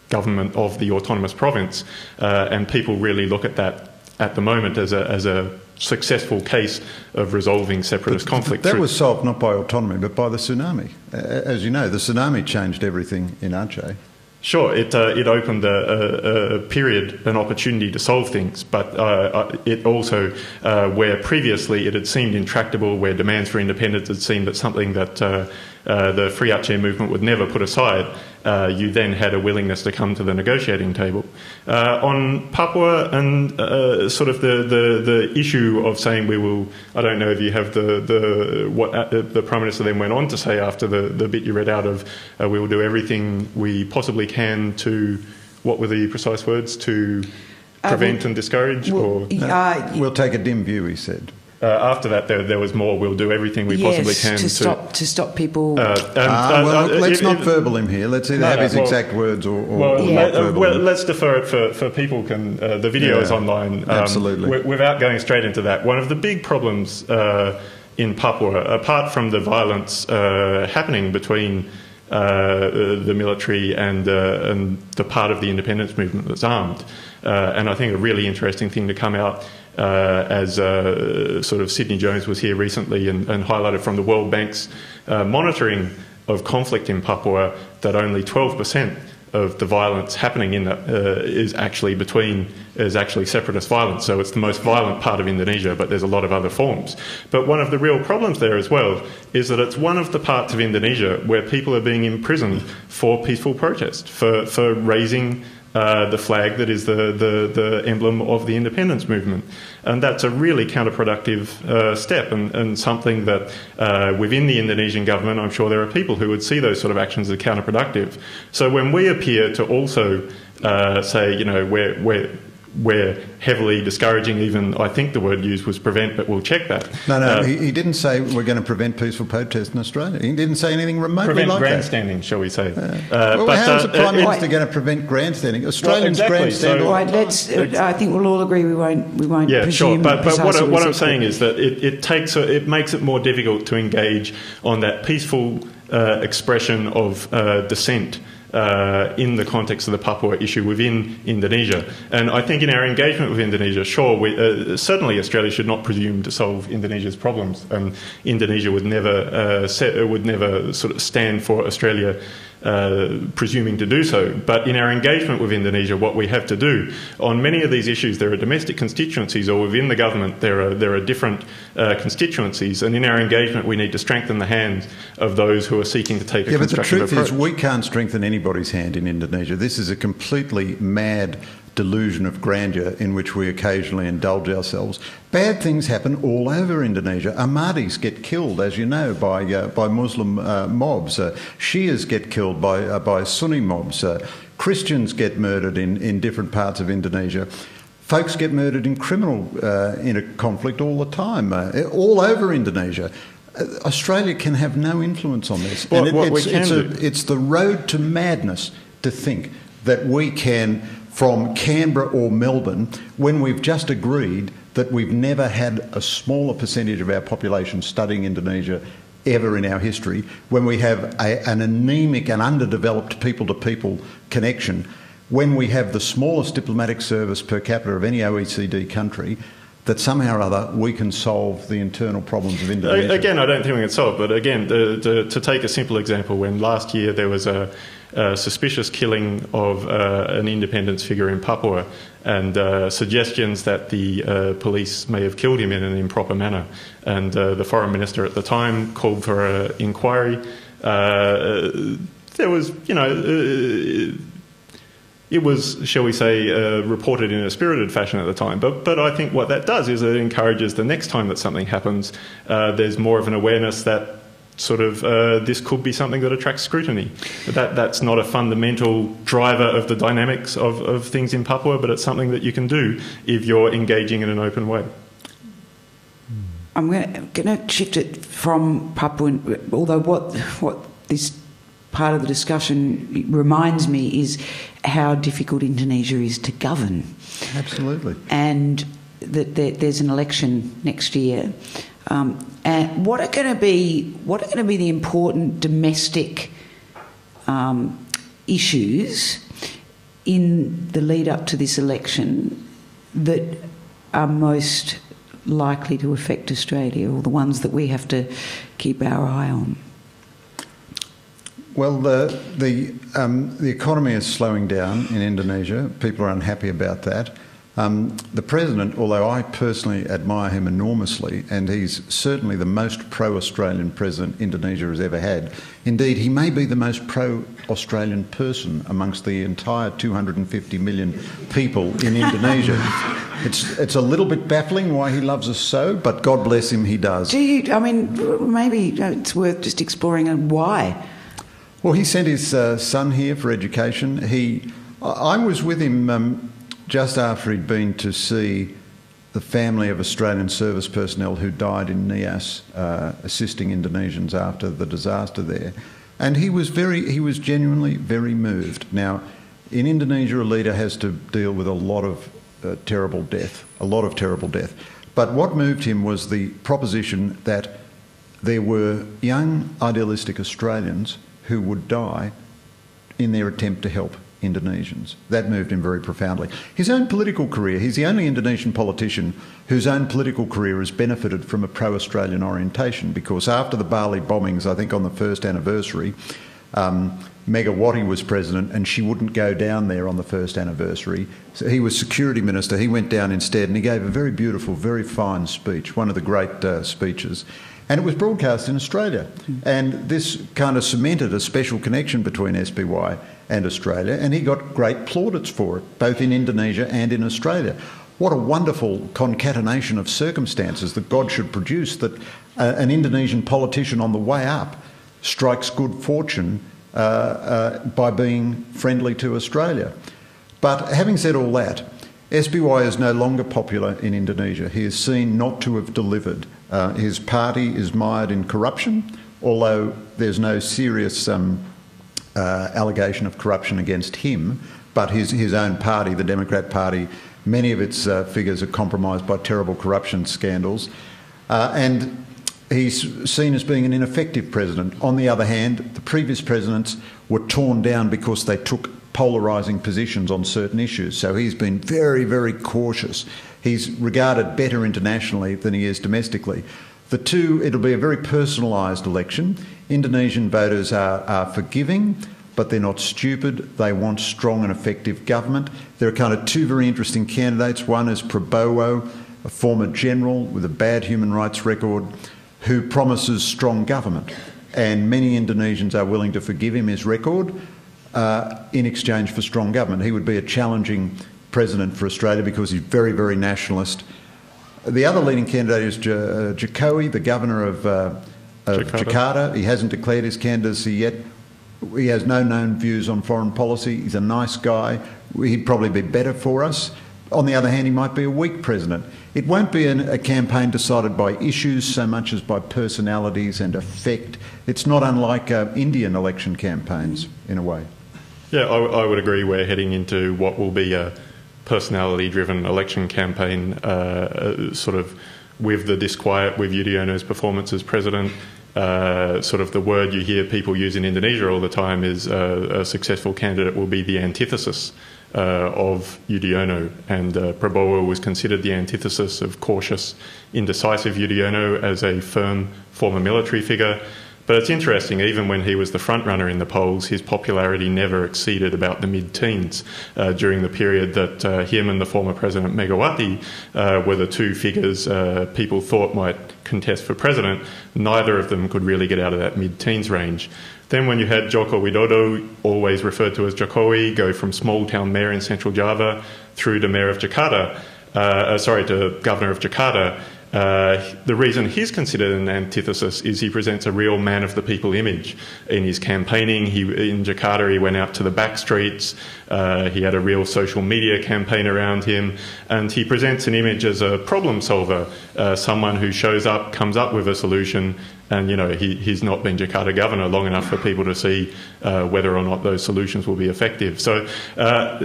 B: government of the autonomous province, uh, and people really look at that at the moment as a as a successful case of resolving separatist
C: But
B: conflict.
C: That was solved not by autonomy, but by the tsunami. As you know, the tsunami changed everything in Aceh.
B: Sure, it, uh, it opened a, a, a period, an opportunity to solve things, but uh, uh, it also, uh, where previously it had seemed intractable, where demands for independence had seemed that something that uh, the Free Aceh movement would never put aside, uh, you then had a willingness to come to the negotiating table. Uh, on Papua and uh, sort of the, the, the issue of saying we will, I don't know if you have the, the what uh, the Prime Minister then went on to say after the, the bit you read out of, uh, we will do everything we possibly can to, what were the precise words, to prevent
A: well-
B: and discourage? or
A: Uh,
C: We'll take a dim view, he said.
B: Uh, after that, there, there was more, we'll do everything we possibly can
A: to stop to stop people.
B: Uh, and,
C: Ah,
B: uh,
C: well,
B: uh,
C: let's
B: if-
C: not
B: if-
C: verbal him here. Let's either
B: No,
C: have
B: no,
C: his
B: well-
C: exact words or, or,
B: Well,
C: or
A: Yeah.
C: not
B: uh, well, let's defer it for, for people can. Uh, the video is online. Um,
C: absolutely.
B: wi- without going straight into that, one of the big problems uh, in Papua, apart from the violence uh, happening between uh, uh, the military and, uh, and the part of the independence movement that's armed, uh, and I think a really interesting thing to come out. Uh, as uh, sort of Sidney Jones was here recently and, and highlighted from the World Bank's uh, monitoring of conflict in Papua that only 12% of the violence happening in that uh, is actually between is actually separatist violence. So it's the most violent part of Indonesia, but there's a lot of other forms. But one of the real problems there as well is that it's one of the parts of Indonesia where people are being imprisoned for peaceful protest, for for raising. Uh, the flag that is the, the, the emblem of the independence movement. And that's a really counterproductive uh, step and, and something that uh, within the Indonesian government, I'm sure there are people who would see those sort of actions as counterproductive. So when we appear to also uh, say, you know, we're, we're, we're heavily discouraging, even I think the word used was prevent, but we'll check that.
C: No, no,
B: Uh,
C: he, he didn't say we're going to prevent peaceful protest in Australia. He didn't say anything remotely
B: prevent
C: like that.
B: grandstanding, shall we say. Uh,
C: Well,
B: but,
C: how's
B: uh,
C: the Prime
B: it-
C: Minister going to prevent grandstanding? Australians
B: exactly,
C: grandstand
B: so-
C: all
A: right, let's. Uh, I think we'll all agree we won't. We won't.
B: Yeah, sure.
A: presume
B: But, but what,
A: precisely
B: I- what I'm saying is that it, it takes a, it makes it more difficult to engage on that peaceful uh, expression of uh, dissent. Uh, in the context of the Papua issue within Indonesia. And I think in our engagement with Indonesia, sure, we, uh, certainly Australia should not presume to solve Indonesia's problems. And Indonesia would never, uh, set, would never sort of stand for Australia uh, presuming to do so. But in our engagement with Indonesia, what we have to do on many of these issues, there are domestic constituencies, or within the government, there are there are different uh, constituencies. And in our engagement, we need to strengthen the hands of those who are seeking to take a
C: Yeah, but the truth
B: approach.
C: is, we can't strengthen anybody's hand in Indonesia. This is a completely mad delusion of grandeur in which we occasionally indulge ourselves. Bad things happen all over Indonesia. Ahmadis get killed, as you know, by uh, by Muslim uh, mobs. Uh, Shias get killed by uh, by Sunni mobs. Uh, Christians get murdered in, in different parts of Indonesia. Folks get murdered in criminal uh, in a conflict all the time, uh, all over Indonesia. Uh, Australia can have no influence on this.
B: What-
C: and
B: what we
C: it's,
B: can
C: it's, a, it's the road to madness to think that we can, from Canberra or Melbourne, when we've just agreed that we've never had a smaller percentage of our population studying Indonesia ever in our history, when we have a, an anemic and underdeveloped people to people connection, when we have the smallest diplomatic service per capita of any OECD country, that somehow or other we can solve the internal problems of Indonesia.
B: Again, I don't think we can solve, but again, to take a simple example, when last year there was a, a suspicious killing of uh, an independence figure in Papua and uh, suggestions that the uh, police may have killed him in an improper manner, and uh, the foreign minister at the time called for an inquiry. Uh, there was, you know, uh, it was, shall we say, uh, reported in a spirited fashion at the time. But, but I think what that does is it encourages the next time that something happens, uh, there's more of an awareness that sort of uh, this could be something that attracts scrutiny. That, that's not a fundamental driver of the dynamics of, of things in Papua, but it's something that you can do if you're engaging in an open way.
A: I'm going to shift it from Papua, although what what this part of the discussion reminds me is how difficult Indonesia is to govern.
C: Absolutely.
A: And that there's an election next year. Um, and what are going to be what are going to be the important domestic um, issues in the lead up to this election that are most likely to affect Australia, or the ones that we have to keep our eye on?
C: Well, the the um, the economy is slowing down in Indonesia. People are unhappy about that. Um, the president, although I personally admire him enormously, and he's certainly the most pro Australian president Indonesia has ever had, indeed, he may be the most pro Australian person amongst the entire 250 million people in Indonesia. it's, it's a little bit baffling why he loves us so, but God bless him, he does.
A: Do you, I mean, maybe it's worth just exploring why.
C: Well, he sent his uh, son here for education. He, I was with him. Um, just after he'd been to see the family of Australian service personnel who died in Nias, uh, assisting Indonesians after the disaster there. And he was very, he was genuinely very moved. Now, in Indonesia, a leader has to deal with a lot of uh, terrible death, a lot of terrible death. But what moved him was the proposition that there were young, idealistic Australians who would die in their attempt to help Indonesians. That moved him very profoundly. His own political career, he's the only Indonesian politician whose own political career has benefited from a pro Australian orientation because after the Bali bombings, I think on the first anniversary, um, Megawati was president and she wouldn't go down there on the first anniversary. So he was security minister. He went down instead and he gave a very beautiful, very fine speech, one of the great uh, speeches. And it was broadcast in Australia. And this kind of cemented a special connection between SBY and Australia, and he got great plaudits for it, both in Indonesia and in Australia. What a wonderful concatenation of circumstances that God should produce that uh, an Indonesian politician on the way up strikes good fortune uh, uh, by being friendly to Australia. But having said all that, SBY is no longer popular in Indonesia. He is seen not to have delivered. Uh, his party is mired in corruption, although there's no serious um, uh, allegation of corruption against him, but his, his own party, the Democrat Party, many of its uh, figures are compromised by terrible corruption scandals. Uh, and he's seen as being an ineffective president. On the other hand, the previous presidents were torn down because they took polarising positions on certain issues. So he's been very, very cautious. He's regarded better internationally than he is domestically. The two, it'll be a very personalised election. Indonesian voters are, are forgiving, but they're not stupid. They want strong and effective government. There are kind of two very interesting candidates. One is Prabowo, a former general with a bad human rights record, who promises strong government. And many Indonesians are willing to forgive him his record uh, in exchange for strong government. He would be a challenging president for Australia because he's very, very nationalist the other leading candidate is J- uh, Jokowi, the governor of, uh, of Jakarta. Jakarta. He hasn't declared his candidacy yet. He has no known views on foreign policy. He's a nice guy. He'd probably be better for us. On the other hand, he might be a weak president. It won't be an, a campaign decided by issues so much as by personalities and effect. It's not unlike uh, Indian election campaigns in a way.
B: Yeah, I, I, would agree. We're heading into what will be a personality driven election campaign, uh, uh, sort of with the disquiet with Yudhoyono's performance as president. Uh, sort of the word you hear people use in Indonesia all the time is uh, a successful candidate will be the antithesis uh, of Yudhoyono, and uh, Prabowo was considered the antithesis of cautious, indecisive Yudhoyono as a firm former military figure. But it's interesting, even when he was the front runner in the polls, his popularity never exceeded about the mid teens uh, during the period that uh, him and the former President Megawati uh, were the two figures uh, people thought might contest for president. Neither of them could really get out of that mid teens range. Then, when you had Joko Widodo, always referred to as Jokowi, go from small town mayor in central Java through to mayor of Jakarta, uh, uh, sorry, to governor of Jakarta. Uh, the reason he's considered an antithesis is he presents a real man of the people image. In his campaigning, he, in Jakarta, he went out to the back streets. Uh, he had a real social media campaign around him, and he presents an image as a problem solver, uh, someone who shows up, comes up with a solution, and you know he, he's not been Jakarta governor long enough for people to see uh, whether or not those solutions will be effective. So uh,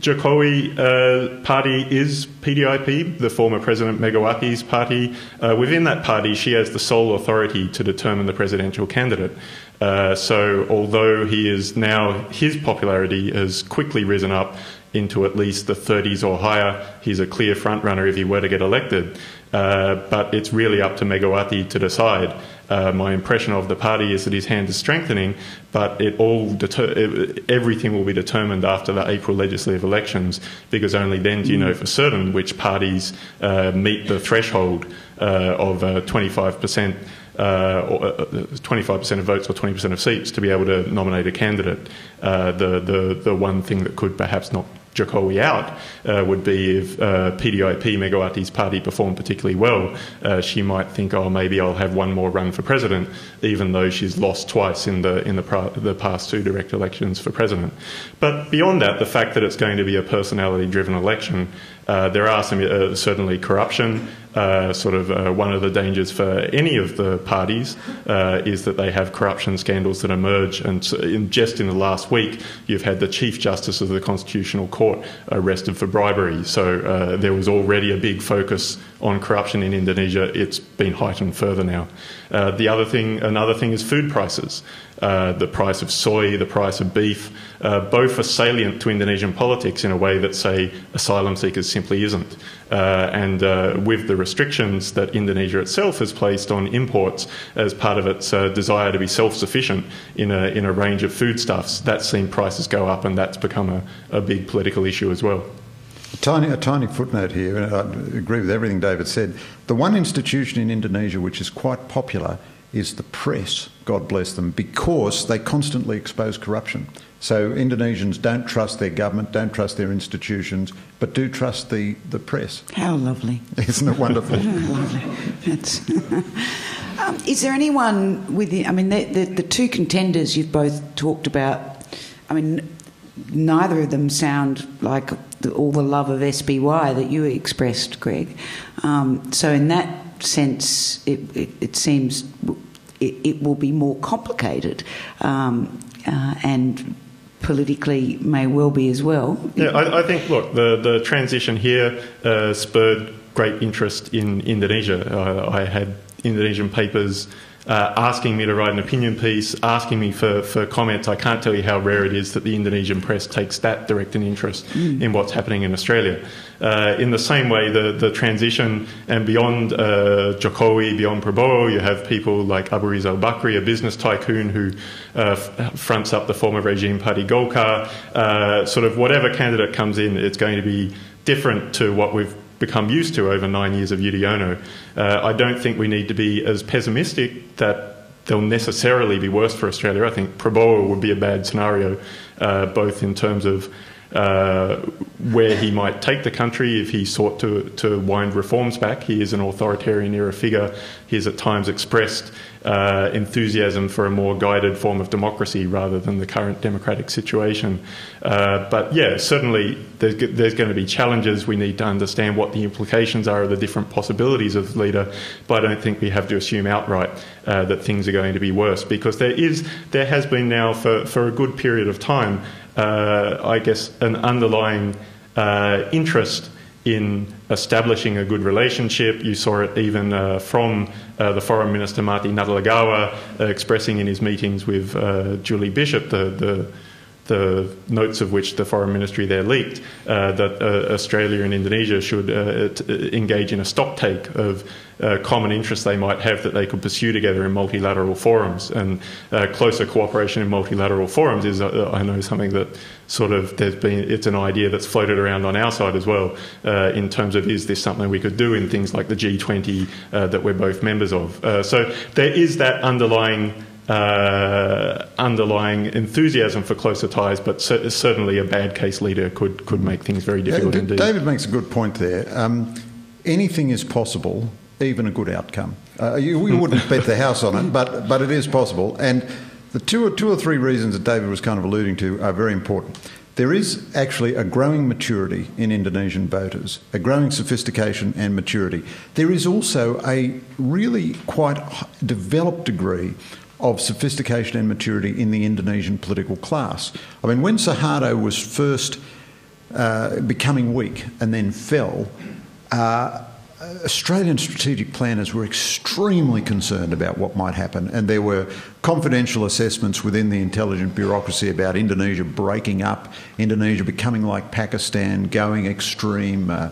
B: Jokowi uh, party is PDIP, the former President Megawati's party. Uh, within that party, she has the sole authority to determine the presidential candidate. Uh, so although he is now his popularity has quickly risen up into at least the 30s or higher, he's a clear frontrunner if he were to get elected. Uh, but it's really up to Megawati to decide. Uh, my impression of the party is that his hand is strengthening, but it all deter- everything will be determined after the April legislative elections because only then do you know for certain which parties uh, meet the threshold uh, of 25%. Uh, or, 25% uh, of votes or 20% of seats to be able to nominate a candidate. Uh, the, the, the one thing that could perhaps knock Jokowi out uh, would be if uh, PDIP, Megawati's party, performed particularly well. Uh, she might think, oh, maybe I'll have one more run for president, even though she's lost twice in the in the, the past two direct elections for president. But beyond that, the fact that it's going to be a personality-driven election uh, there are some uh, certainly corruption. Uh, sort of uh, one of the dangers for any of the parties uh, is that they have corruption scandals that emerge. And in, just in the last week, you've had the Chief Justice of the Constitutional Court arrested for bribery. So there was already a big focus on corruption in Indonesia. It's been heightened further now. the other thing, another thing, is food prices. The price of soy, the price of beef uh, both are salient to Indonesian politics in a way that, say, asylum seekers simply isn't. Uh, and uh, with the restrictions that Indonesia itself has placed on imports as part of its uh, desire to be self sufficient in a, in a range of foodstuffs, that's seen prices go up, and that's become a, a big political issue as well.
C: A tiny, a tiny footnote here, and I agree with everything David said. The one institution in Indonesia which is quite popular is the press, God bless them, because they constantly expose corruption. So Indonesians don't trust their government, don't trust their institutions, but do trust the, the press.
A: How lovely.
C: Isn't it wonderful?
A: lovely. um, is there anyone with the, I mean, the, the, the two contenders you've both talked about, I mean, neither of them sound like the, all the love of SBY that you expressed, Greg. Um, so in that sense, it, it, it seems it, it, will be more complicated um, uh, and politically may well be as well.
B: Yeah, I, I think, look, the, the transition here uh, spurred great interest in Indonesia. Uh, I had Indonesian papers uh, asking me to write an opinion piece, asking me for, for comments. I can't tell you how rare it is that the Indonesian press takes that direct an interest mm. in what's happening in Australia. Uh, in the same way, the, the transition and beyond uh, Jokowi, beyond Prabowo, you have people like Aburizal Bakrie, a business tycoon who uh, fronts up the former regime party Golkar. Uh, sort of whatever candidate comes in, it's going to be different to what we've become used to over nine years of Yudhoyono. Uh, I don't think we need to be as pessimistic that they'll necessarily be worse for Australia. I think Prabowo would be a bad scenario, uh, both in terms of uh, where he might take the country if he sought to, to wind reforms back. He is an authoritarian era figure. He has at times expressed uh, enthusiasm for a more guided form of democracy rather than the current democratic situation. Uh, but yeah, certainly there's, there's, going to be challenges. We need to understand what the implications are of the different possibilities of the leader. But I don't think we have to assume outright uh, that things are going to be worse because there is, there has been now for, for a good period of time, I guess, an underlying uh, interest in establishing a good relationship. You saw it even uh, from uh, the Foreign Minister Marty Natalegawa uh, expressing in his meetings with uh, Julie Bishop the, the, the notes of which the foreign ministry there leaked, uh, that uh, Australia and Indonesia should uh, t- engage in a stock take of uh, common interests they might have that they could pursue together in multilateral forums. And uh, closer cooperation in multilateral forums is, uh, I know, something that sort of there's been, it's an idea that's floated around on our side as well in terms of is this something we could do in things like the G20 that we're both members of. so there is that underlying uh, underlying enthusiasm for closer ties, but cer- certainly a bad case leader could, could make things very difficult
C: yeah,
B: indeed.
C: David makes a good point there. Um, anything is possible, even a good outcome. Uh, you, we wouldn't bet the house on it, but, but it is possible. And the two or, two or three reasons that David was kind of alluding to are very important. there is actually a growing maturity in Indonesian voters, a growing sophistication and maturity. There is also a really quite developed degree of sophistication and maturity in the Indonesian political class. I mean, when Suharto was first uh, becoming weak and then fell, uh, Australian strategic planners were extremely concerned about what might happen, and there were confidential assessments within the intelligence bureaucracy about Indonesia breaking up, Indonesia becoming like Pakistan, going extreme, uh,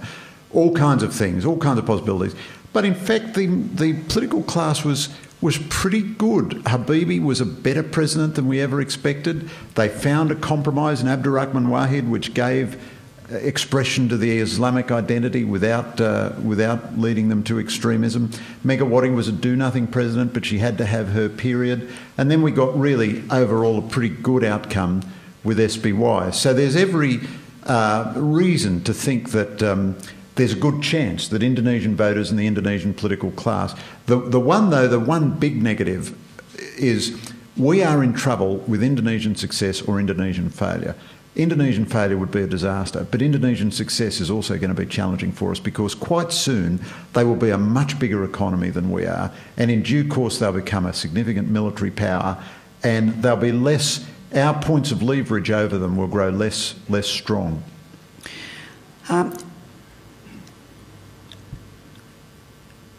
C: all kinds of things, all kinds of possibilities. But in fact, the, the political class was was pretty good. Habibie was a better president than we ever expected. They found a compromise in Abdurrahman Wahid, which gave expression to the Islamic identity without, uh, without leading them to extremism. Megawati was a do nothing president, but she had to have her period. And then we got really, overall, a pretty good outcome with SBY. So there's every uh, reason to think that. Um, there's a good chance that Indonesian voters and the Indonesian political class. The, the one, though, the one big negative is we are in trouble with Indonesian success or Indonesian failure. Indonesian failure would be a disaster, but Indonesian success is also going to be challenging for us because quite soon they will be a much bigger economy than we are, and in due course they'll become a significant military power, and they'll be less. Our points of leverage over them will grow less less strong. Um,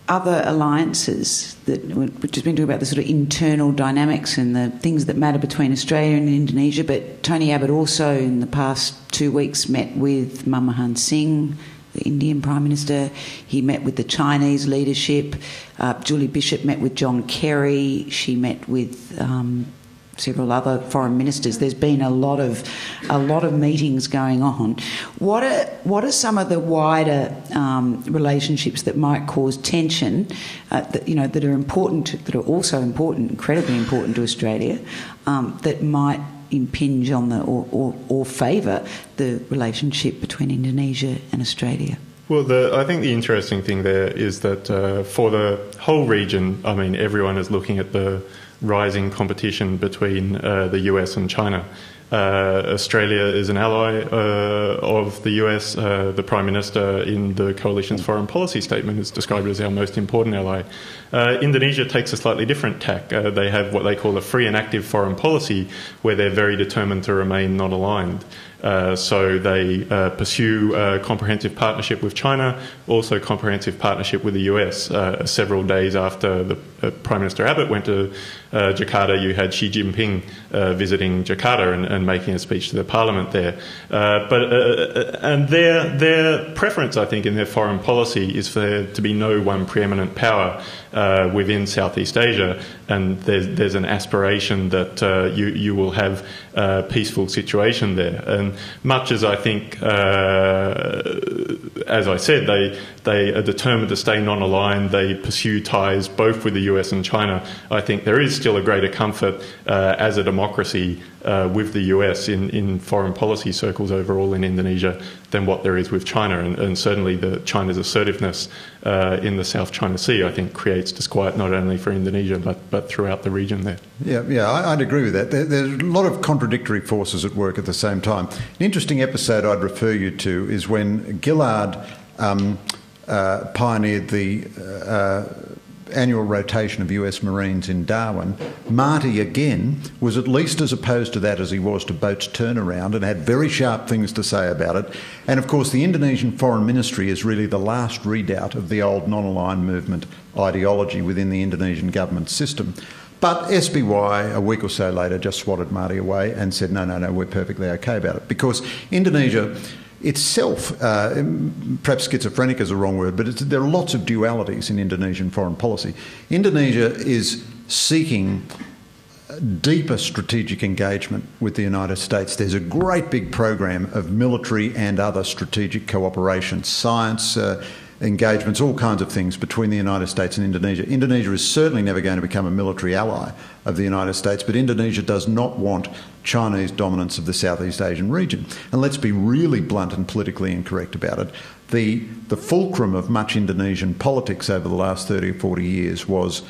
A: other alliances that we've just been talking about the sort of internal dynamics and the things that matter between Australia and Indonesia. But Tony Abbott also in the past two weeks met with Manmohan Singh, the Indian Prime Minister. He met with the Chinese leadership. Uh, Julie Bishop met with John Kerry. She met with um, several other foreign ministers. There's been a lot of a lot of meetings going on. What are what are some of the wider um, relationships that might cause tension? Uh, that you know that are important, that are also important, incredibly important to Australia, um, that might impinge on the or, or, or favour the relationship between Indonesia and Australia.
B: Well, the, I think the interesting thing there is that uh, for the whole region, I mean, everyone is looking at the rising competition between uh, the US and China. Uh, Australia is an ally uh, of the US. Uh, the Prime Minister in the coalition's foreign policy statement is described as our most important ally. Uh, Indonesia takes a slightly different tack. Uh, they have what they call a free and active foreign policy, where they're very determined to remain not aligned. Uh, so they uh, pursue a comprehensive partnership with China, also comprehensive partnership with the US. Uh, several days after the Uh, Prime Minister Abbott went to uh, Jakarta, you had Xi Jinping uh, visiting Jakarta and, and, making a speech to the parliament there. Uh, but and their their preference, I think, in their foreign policy is for there to be no one preeminent power within Southeast Asia, and there's, there's an aspiration that you you will have a peaceful situation there. And much as I think, uh, as I said, they they are determined to stay non-aligned. They pursue ties both with the US and China. I think there is still a greater comfort uh, as a democracy uh, with the US in, in foreign policy circles overall in Indonesia than what there is with China. And, and certainly the China's assertiveness uh, in the South China Sea, I think, creates disquiet not only for Indonesia but, but throughout the region there.
C: Yeah, yeah, I, would agree with that. There, there's a lot of contradictory forces at work at the same time. An interesting episode I'd refer you to is when Gillard um, uh, pioneered the uh, annual rotation of US Marines in Darwin, Marty again was at least as opposed to that as he was to boats turnaround and had very sharp things to say about it. And of course, the Indonesian Foreign Ministry is really the last redoubt of the old non aligned movement ideology within the Indonesian government system. But SBY, a week or so later, just swatted Marty away and said, no, no, no, we're perfectly okay about it. Because Indonesia itself, uh, perhaps schizophrenic is a wrong word, but there are lots of dualities in Indonesian foreign policy. Indonesia is seeking deeper strategic engagement with the United States. There's a great big program of military and other strategic cooperation, science. Uh, engagements, all kinds of things between the United States and Indonesia. Indonesia is certainly never going to become a military ally of the United States, but Indonesia does not want Chinese dominance of the Southeast Asian region. And let's be really blunt and politically incorrect about it. The, the fulcrum of much Indonesian politics over the last 30 or 40 years was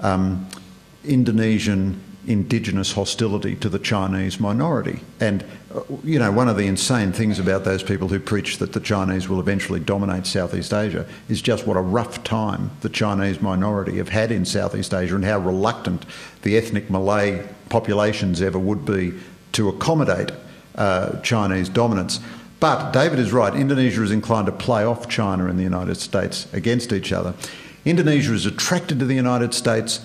C: um, Indonesian indigenous hostility to the Chinese minority. And, uh, you know, one of the insane things about those people who preach that the Chinese will eventually dominate Southeast Asia is just what a rough time the Chinese minority have had in Southeast Asia and how reluctant the ethnic Malay populations ever would be to accommodate uh, Chinese dominance. But David is right. Indonesia is inclined to play off China and the United States against each other. Indonesia is attracted to the United States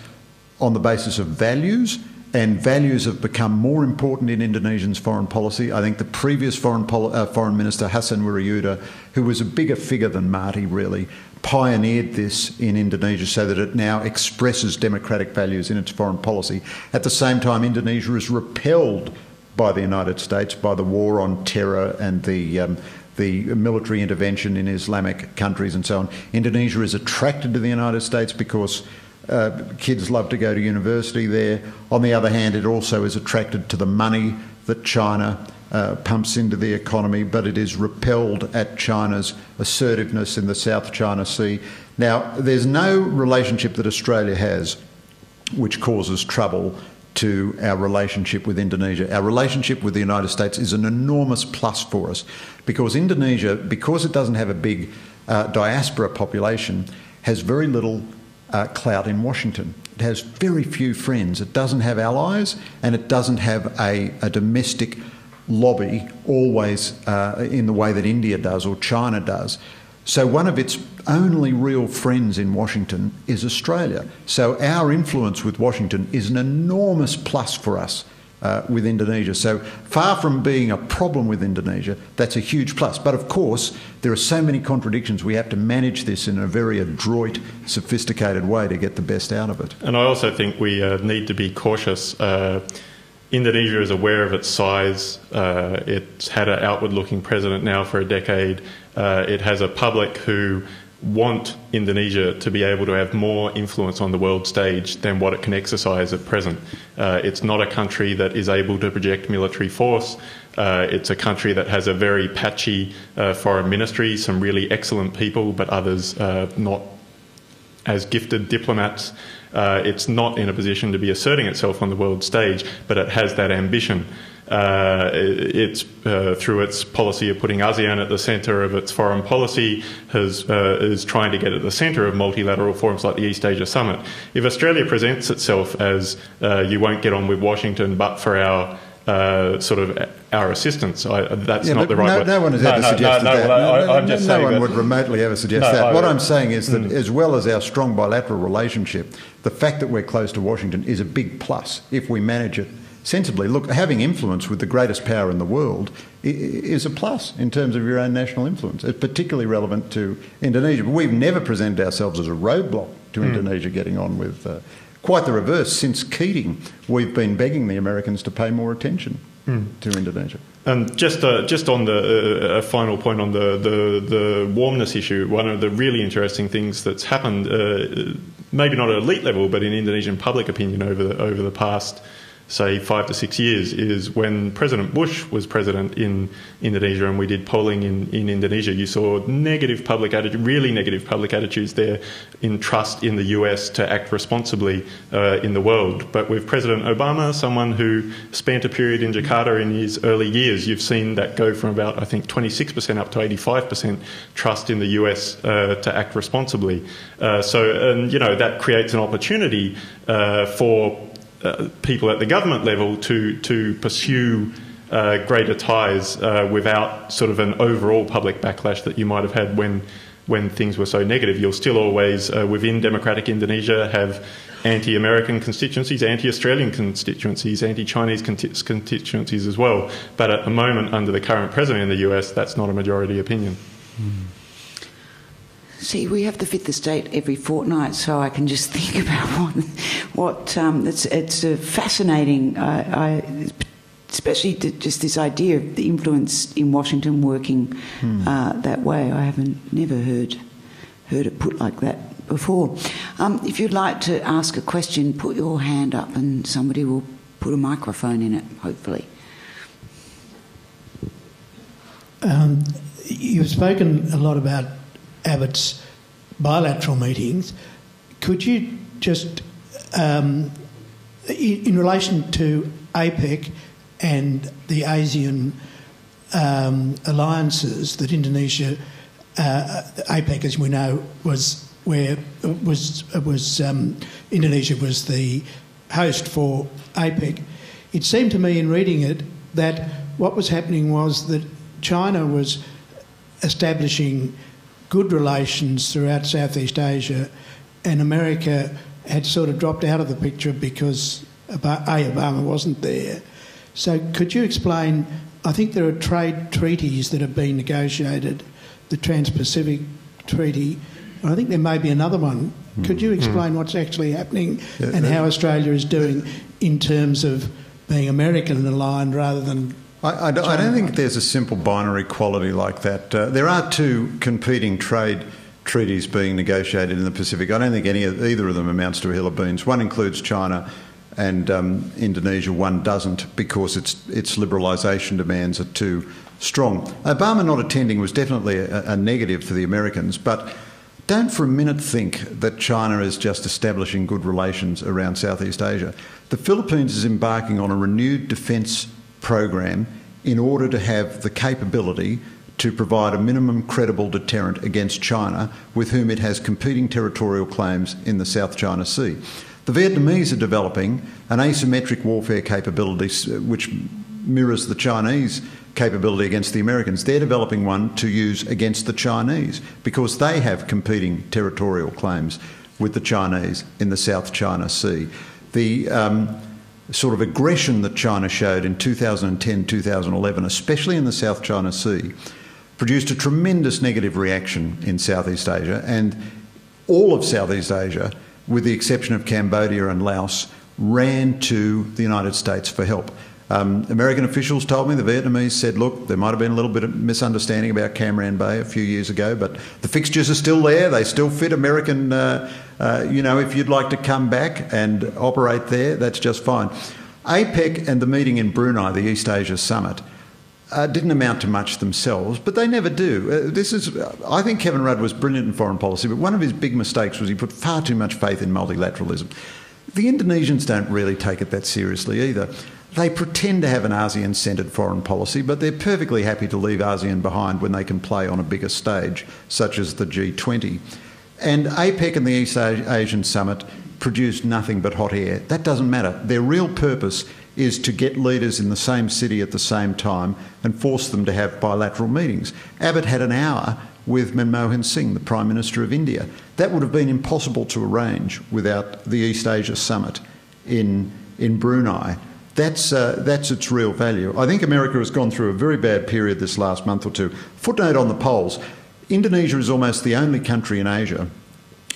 C: on the basis of values, and values have become more important in Indonesians' foreign policy. I think the previous foreign, uh, foreign minister, Hassan Wirajuda, who was a bigger figure than Marty, really, pioneered this in Indonesia so that it now expresses democratic values in its foreign policy. At the same time, Indonesia is repelled by the United States by the war on terror and the um, the military intervention in Islamic countries and so on. Indonesia is attracted to the United States because uh, kids love to go to university there. On the other hand, it also is attracted to the money that China uh, pumps into the economy, but it is repelled at China's assertiveness in the South China Sea. Now, there's no relationship that Australia has which causes trouble to our relationship with Indonesia. Our relationship with the United States is an enormous plus for us because Indonesia, because it doesn't have a big uh, diaspora population, has very little uh, clout in Washington. It has very few friends. It doesn't have allies and it doesn't have a, a domestic lobby always uh, in the way that India does or China does. So, one of its only real friends in Washington is Australia. So, our influence with Washington is an enormous plus for us uh, with Indonesia. So, far from being a problem with Indonesia, that's a huge plus. But of course, there are so many contradictions. We have to manage this in a very adroit, sophisticated way to get the best out of it.
B: And I also think we uh, need to be cautious. Uh, Indonesia is aware of its size. Uh, it's had an outward looking president now for a decade. Uh, it has a public who want Indonesia to be able to have more influence on the world stage than what it can exercise at present. Uh, it's not a country that is able to project military force. Uh, it's a country that has a very patchy uh, foreign ministry, some really excellent people, but others uh, not as gifted diplomats. Uh, it's not in a position to be asserting itself on the world stage, but it has that ambition. Uh, it's uh, through its policy of putting ASEAN at the centre of its foreign policy has uh, is trying to get at the centre of multilateral forums like the East Asia Summit. If Australia presents itself as uh, you won't get on with Washington, but for our uh, sort of our assistance. I, that's
C: yeah,
B: not the right
C: no,
B: way.
C: No one has
B: no,
C: ever
B: no,
C: suggested
B: no,
C: that.
B: I, am just
C: no one
B: that,
C: would remotely ever suggest that.
B: I,
C: what I'm saying is that,
B: mm.
C: as well as our strong bilateral relationship, the fact that we're close to Washington is a big plus if we manage it sensibly. Look, having influence with the greatest power in the world is a plus in terms of your own national influence. It's particularly relevant to Indonesia. But we've never presented ourselves as a roadblock to mm. Indonesia getting on with. Uh, quite the reverse. Since Keating, we've been begging the Americans to pay more attention mm. to Indonesia.
B: And just uh, just on the uh, final point on the, the, the warmness issue, one of the really interesting things that's happened, uh, maybe not at elite level, but in Indonesian public opinion over the, over the past say, five to six years is when President Bush was president in Indonesia and we did polling in, in Indonesia, you saw negative public attitude, really negative public attitudes there in trust in the US to act responsibly uh, in the world. But with President Obama, someone who spent a period in Jakarta in his early years, you've seen that go from about, I think, 26% up to 85% trust in the US uh, to act responsibly. Uh, so, and, you know, that creates an opportunity uh, for uh, people at the government level to to pursue uh, greater ties uh, without sort of an overall public backlash that you might have had when when things were so negative. You'll still always uh, within democratic Indonesia have anti-American constituencies, anti-Australian constituencies, anti-Chinese constituencies as well. But at the moment, under the current president in the US, that's not a majority opinion. Mm.
A: See, we have to Fifth Estate every fortnight, so I can just think about what. what um, it's it's a fascinating. I, I especially just this idea of the influence in Washington working hmm. uh, that way. I haven't never heard heard it put like that before. Um, if you'd like to ask a question, put your hand up, and somebody will put a microphone in it. Hopefully.
D: Um, you've spoken a lot about Abbott's bilateral meetings. Could you just um, in, in relation to APEC and the ASEAN um, alliances that Indonesia, uh, APEC, as we know, was where was was um, Indonesia was the host for APEC. It seemed to me in reading it that what was happening was that China was establishing good relations throughout Southeast Asia, and America had sort of dropped out of the picture because A. Obama wasn't there. So, could you explain? I think there are trade treaties that have been negotiated, the Trans Pacific Treaty. I think there may be another one. Could you explain mm. what's actually happening yeah, and how Australia is doing in terms of being American aligned rather than
C: I, I, don't, I, don't, think there's a simple binary quality like that. Uh, there are two competing trade treaties being negotiated in the Pacific. I don't think any of, either of them amounts to a hill of beans. One includes China and um, Indonesia. One doesn't because its its liberalisation demands are too strong. Obama not attending was definitely a, a negative for the Americans, but. Don't for a minute think that China is just establishing good relations around Southeast Asia. The Philippines is embarking on a renewed defence program in order to have the capability to provide a minimum credible deterrent against China, with whom it has competing territorial claims in the South China Sea. The Vietnamese are developing an asymmetric warfare capability which mirrors the Chinese capability against the Americans. They're developing one to use against the Chinese because they have competing territorial claims with the Chinese in the South China Sea. The um, sort of aggression that China showed in 2010 2011, especially in the South China Sea, produced a tremendous negative reaction in Southeast Asia, and all of Southeast Asia, with the exception of Cambodia and Laos, ran to the United States for help. Um, American officials told me the Vietnamese said, look, there might have been a little bit of misunderstanding about Cam Ranh Bay a few years ago, but the fixtures are still there. They still fit American, uh, uh, you know, if you'd like to come back and operate there, that's just fine. APEC and the meeting in Brunei, the East Asia Summit, uh, didn't amount to much themselves, but they never do. Uh, this is, I think Kevin Rudd was brilliant in foreign policy, but one of his big mistakes was he put far too much faith in multilateralism. The Indonesians don't really take it that seriously either. They pretend to have an ASEAN centred foreign policy, but they're perfectly happy to leave ASEAN behind when they can play on a bigger stage, such as the G20. And APEC and the East Asian Summit produced nothing but hot air. That doesn't matter. Their real purpose is to get leaders in the same city at the same time and force them to have bilateral meetings. Abbott had an hour with Manmohan Singh, the Prime Minister of India. That would have been impossible to arrange without the East Asia Summit in, in Brunei. That's, uh, that's its real value. I think America has gone through a very bad period this last month or two. Footnote on the polls Indonesia is almost the only country in Asia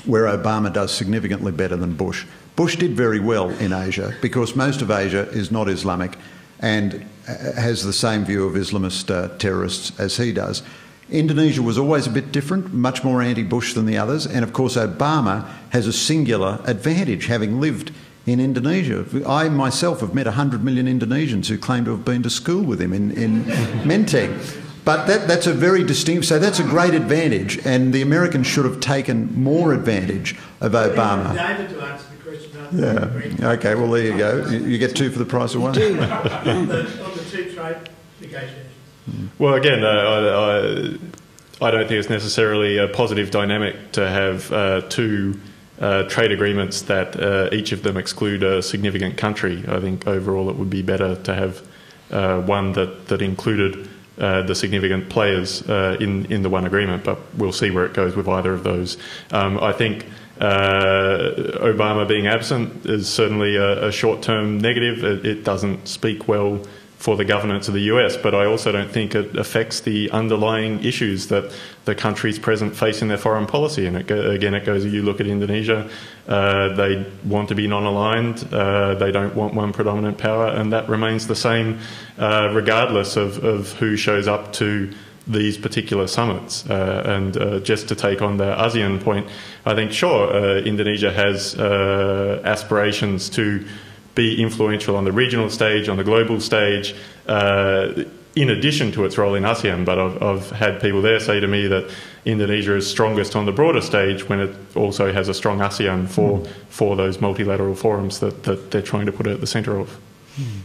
C: where Obama does significantly better than Bush. Bush did very well in Asia because most of Asia is not Islamic and uh, has the same view of Islamist uh, terrorists as he does. Indonesia was always a bit different, much more anti Bush than the others, and of course, Obama has a singular advantage having lived in Indonesia. I myself have met 100 million Indonesians who claim to have been to school with him in, in Menteng. But that, that's a very distinct, so that's a great advantage, and the Americans should have taken more advantage of Obama.
E: David to answer the question.
C: Yeah. Okay, well, there you go. You get two for the price of one.
E: on, the, two trade negotiations.
B: Well, again, uh, I, I, don't think it's necessarily a positive dynamic to have uh, two. Uh, trade agreements that uh, each of them exclude a significant country. I think overall it would be better to have uh, one that, that included uh, the significant players uh, in in the one agreement, but we'll see where it goes with either of those. Um, I think. Uh, Obama being absent is certainly a, a short-term negative. It, it, doesn't speak well for the governance of the US, but I also don't think it affects the underlying issues that the countries present face in their foreign policy. And it go, again, it goes, you look at Indonesia, uh, they want to be non aligned, uh, they don't want one predominant power, and that remains the same uh, regardless of, of who shows up to these particular summits. Uh, and uh, just to take on the ASEAN point, I think, sure, uh, Indonesia has uh, aspirations to be influential on the regional stage, on the global stage, uh, in addition to its role in ASEAN. But I've, I've, had people there say to me that Indonesia is strongest on the broader stage when it also has a strong ASEAN for, mm. for those multilateral forums that, that they're trying to put at the centre of. Mm.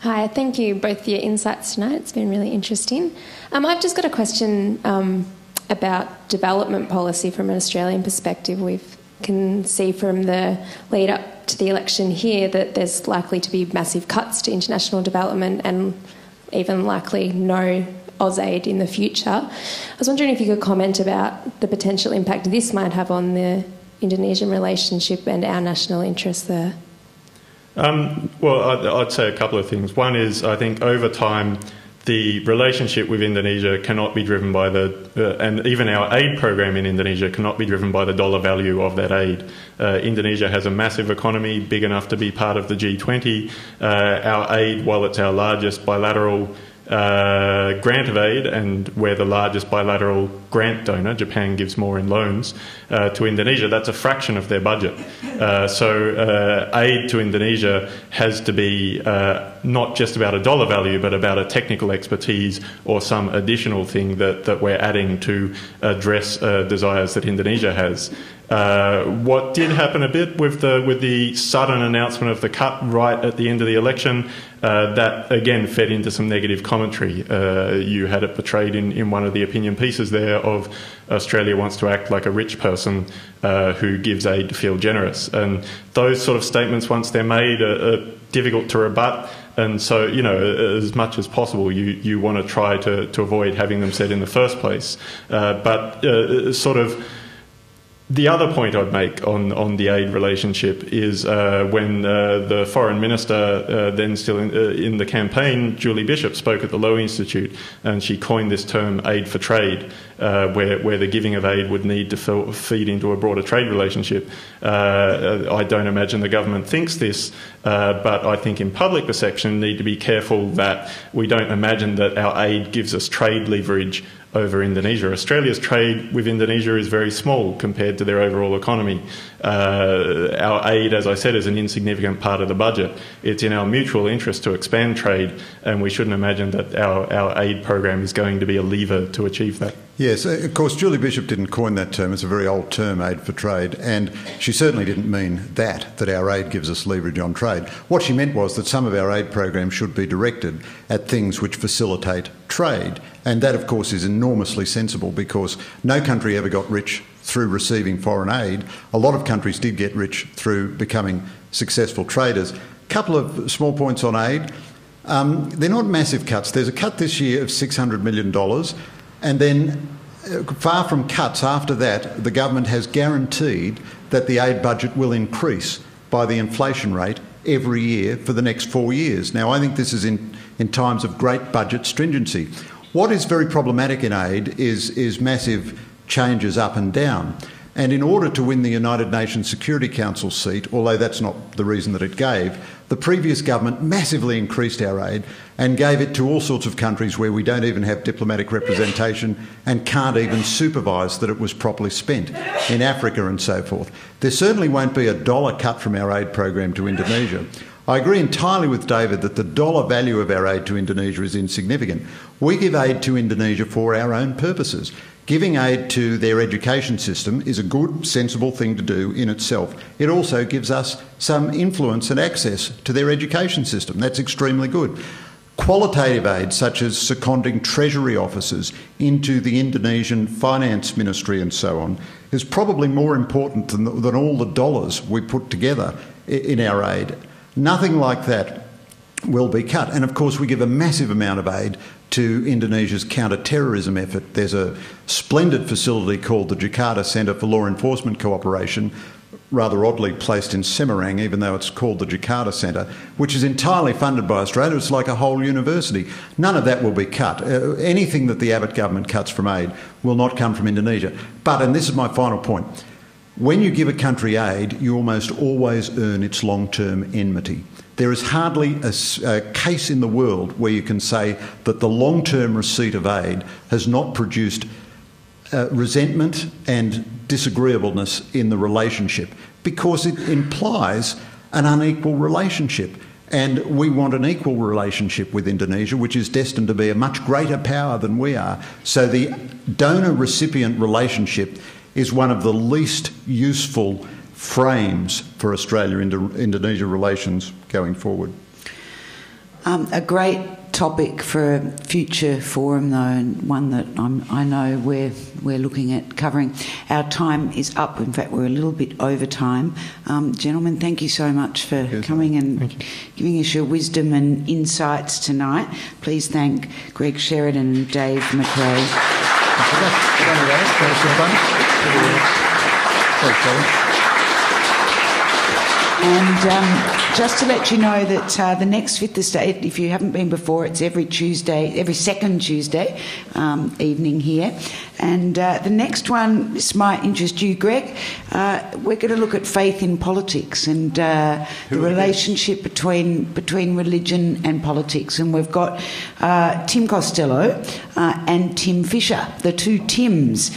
F: Hi, thank you both for your insights tonight. It's been really interesting. Um, I've just got a question um, about development policy from an Australian perspective. We can see from the lead up to the election here that there's likely to be massive cuts to international development and even likely no AusAid in the future. I was wondering if you could comment about the potential impact this might have on the Indonesian relationship and our national interests there.
B: Um, well, I'd, I'd, say a couple of things. One is I think over time, the relationship with Indonesia cannot be driven by the, uh, and even our aid program in Indonesia cannot be driven by the dollar value of that aid. Uh, Indonesia has a massive economy, big enough to be part of the G20. Uh, our aid, while it's our largest bilateral uh, grant of aid, and we're the largest bilateral grant donor. Japan gives more in loans uh, to Indonesia. That's a fraction of their budget. Uh, so uh, aid to Indonesia has to be uh, not just about a dollar value, but about a technical expertise or some additional thing that, that we're adding to address uh, desires that Indonesia has. What did happen a bit with the with the sudden announcement of the cut right at the end of the election, uh, that again fed into some negative commentary. Uh, you had it portrayed in, in one of the opinion pieces there of Australia wants to act like a rich person uh, who gives aid to feel generous, and those sort of statements once they're made are, are difficult to rebut. And so, you know, as much as possible, you, you want to try to, to avoid having them said in the first place. Uh, but uh, sort of the other point I'd make on, on the aid relationship is uh, when uh, the foreign minister, uh, then still in, uh, in, the campaign, Julie Bishop, spoke at the Lowy Institute, and she coined this term aid for trade, uh, where, where the giving of aid would need to feed into a broader trade relationship. Uh, I don't imagine the government thinks this, but I think in public perception, need to be careful that we don't imagine that our aid gives us trade leverage over Indonesia. Australia's trade with Indonesia is very small compared to their overall economy. Uh, our aid, as I said, is an insignificant part of the budget. It's in our mutual interest to expand trade, and we shouldn't imagine that our, our aid program is going to be a lever to achieve that.
C: Yes, of course, Julie Bishop didn't coin that term. It's a very old term, aid for trade, and she certainly didn't mean that, that our aid gives us leverage on trade. What she meant was that some of our aid programs should be directed at things which facilitate trade, and that, of course, is enormously sensible because no country ever got rich through receiving foreign aid. A lot of countries did get rich through becoming successful traders. A couple of small points on aid. Um, they're not massive cuts. There's a cut this year of $600 million. And then, uh, far from cuts after that, the government has guaranteed that the aid budget will increase by the inflation rate every year for the next four years. Now, I think this is in, in times of great budget stringency. What is very problematic in aid is, is massive changes up and down. And in order to win the United Nations Security Council seat, although that's not the reason that it gave, the previous government massively increased our aid and gave it to all sorts of countries where we don't even have diplomatic representation and can't even supervise that it was properly spent in Africa and so forth. There certainly won't be a dollar cut from our aid program to Indonesia. I agree entirely with David that the dollar value of our aid to Indonesia is insignificant. We give aid to Indonesia for our own purposes. Giving aid to their education system is a good, sensible thing to do in itself. It also gives us some influence and access to their education system. That's extremely good. Qualitative aid, such as seconding treasury officers into the Indonesian finance ministry and so on, is probably more important than, than all the dollars we put together in our aid. Nothing like that will be cut. And of course, we give a massive amount of aid to Indonesia's counter-terrorism effort. There's a splendid facility called the Jakarta Centre for Law Enforcement Cooperation, rather oddly placed in Semarang, even though it's called the Jakarta Centre, which is entirely funded by Australia. It's like a whole university. None of that will be cut. Uh, anything that the Abbott government cuts from aid will not come from Indonesia. But, and this is my final point, when you give a country aid, you almost always earn its long term enmity. There is hardly a, a, case in the world where you can say that the long term receipt of aid has not produced uh, resentment and disagreeableness in the relationship because it implies an unequal relationship. And we want an equal relationship with Indonesia, which is destined to be a much greater power than we are. So the donor recipient relationship is one of the least useful frames for Australia Indonesia relations going forward.
A: Um, a great topic for a future forum, though, and one that I'm, i know we're, we're looking at covering. Our time is up. In fact, we're a little bit over time. Um, gentlemen, thank you so much for yes, coming and giving us your wisdom and insights tonight. Please thank Greg Sheridan and Dave McRae thank you and um, just to let you know that uh, the next Fifth Estate, if you haven't been before, it's every Tuesday, every second Tuesday um, evening here. And uh, the next one, this might interest you, Greg. Uh, we're going to look at faith in politics and uh, the relationship between between religion and politics. And we've got uh, Tim Costello uh, and Tim Fischer, the two Tims.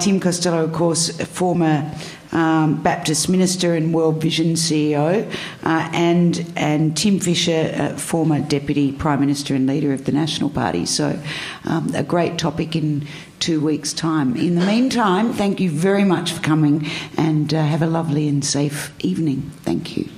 A: Tim Costello, of course, former um, Baptist minister and World Vision CEO, uh, and and Tim Fischer, uh, former deputy prime minister and leader of the National Party. So, um, a great topic in two weeks' time. In the meantime, thank you very much for coming, and uh, have a lovely and safe evening. Thank you.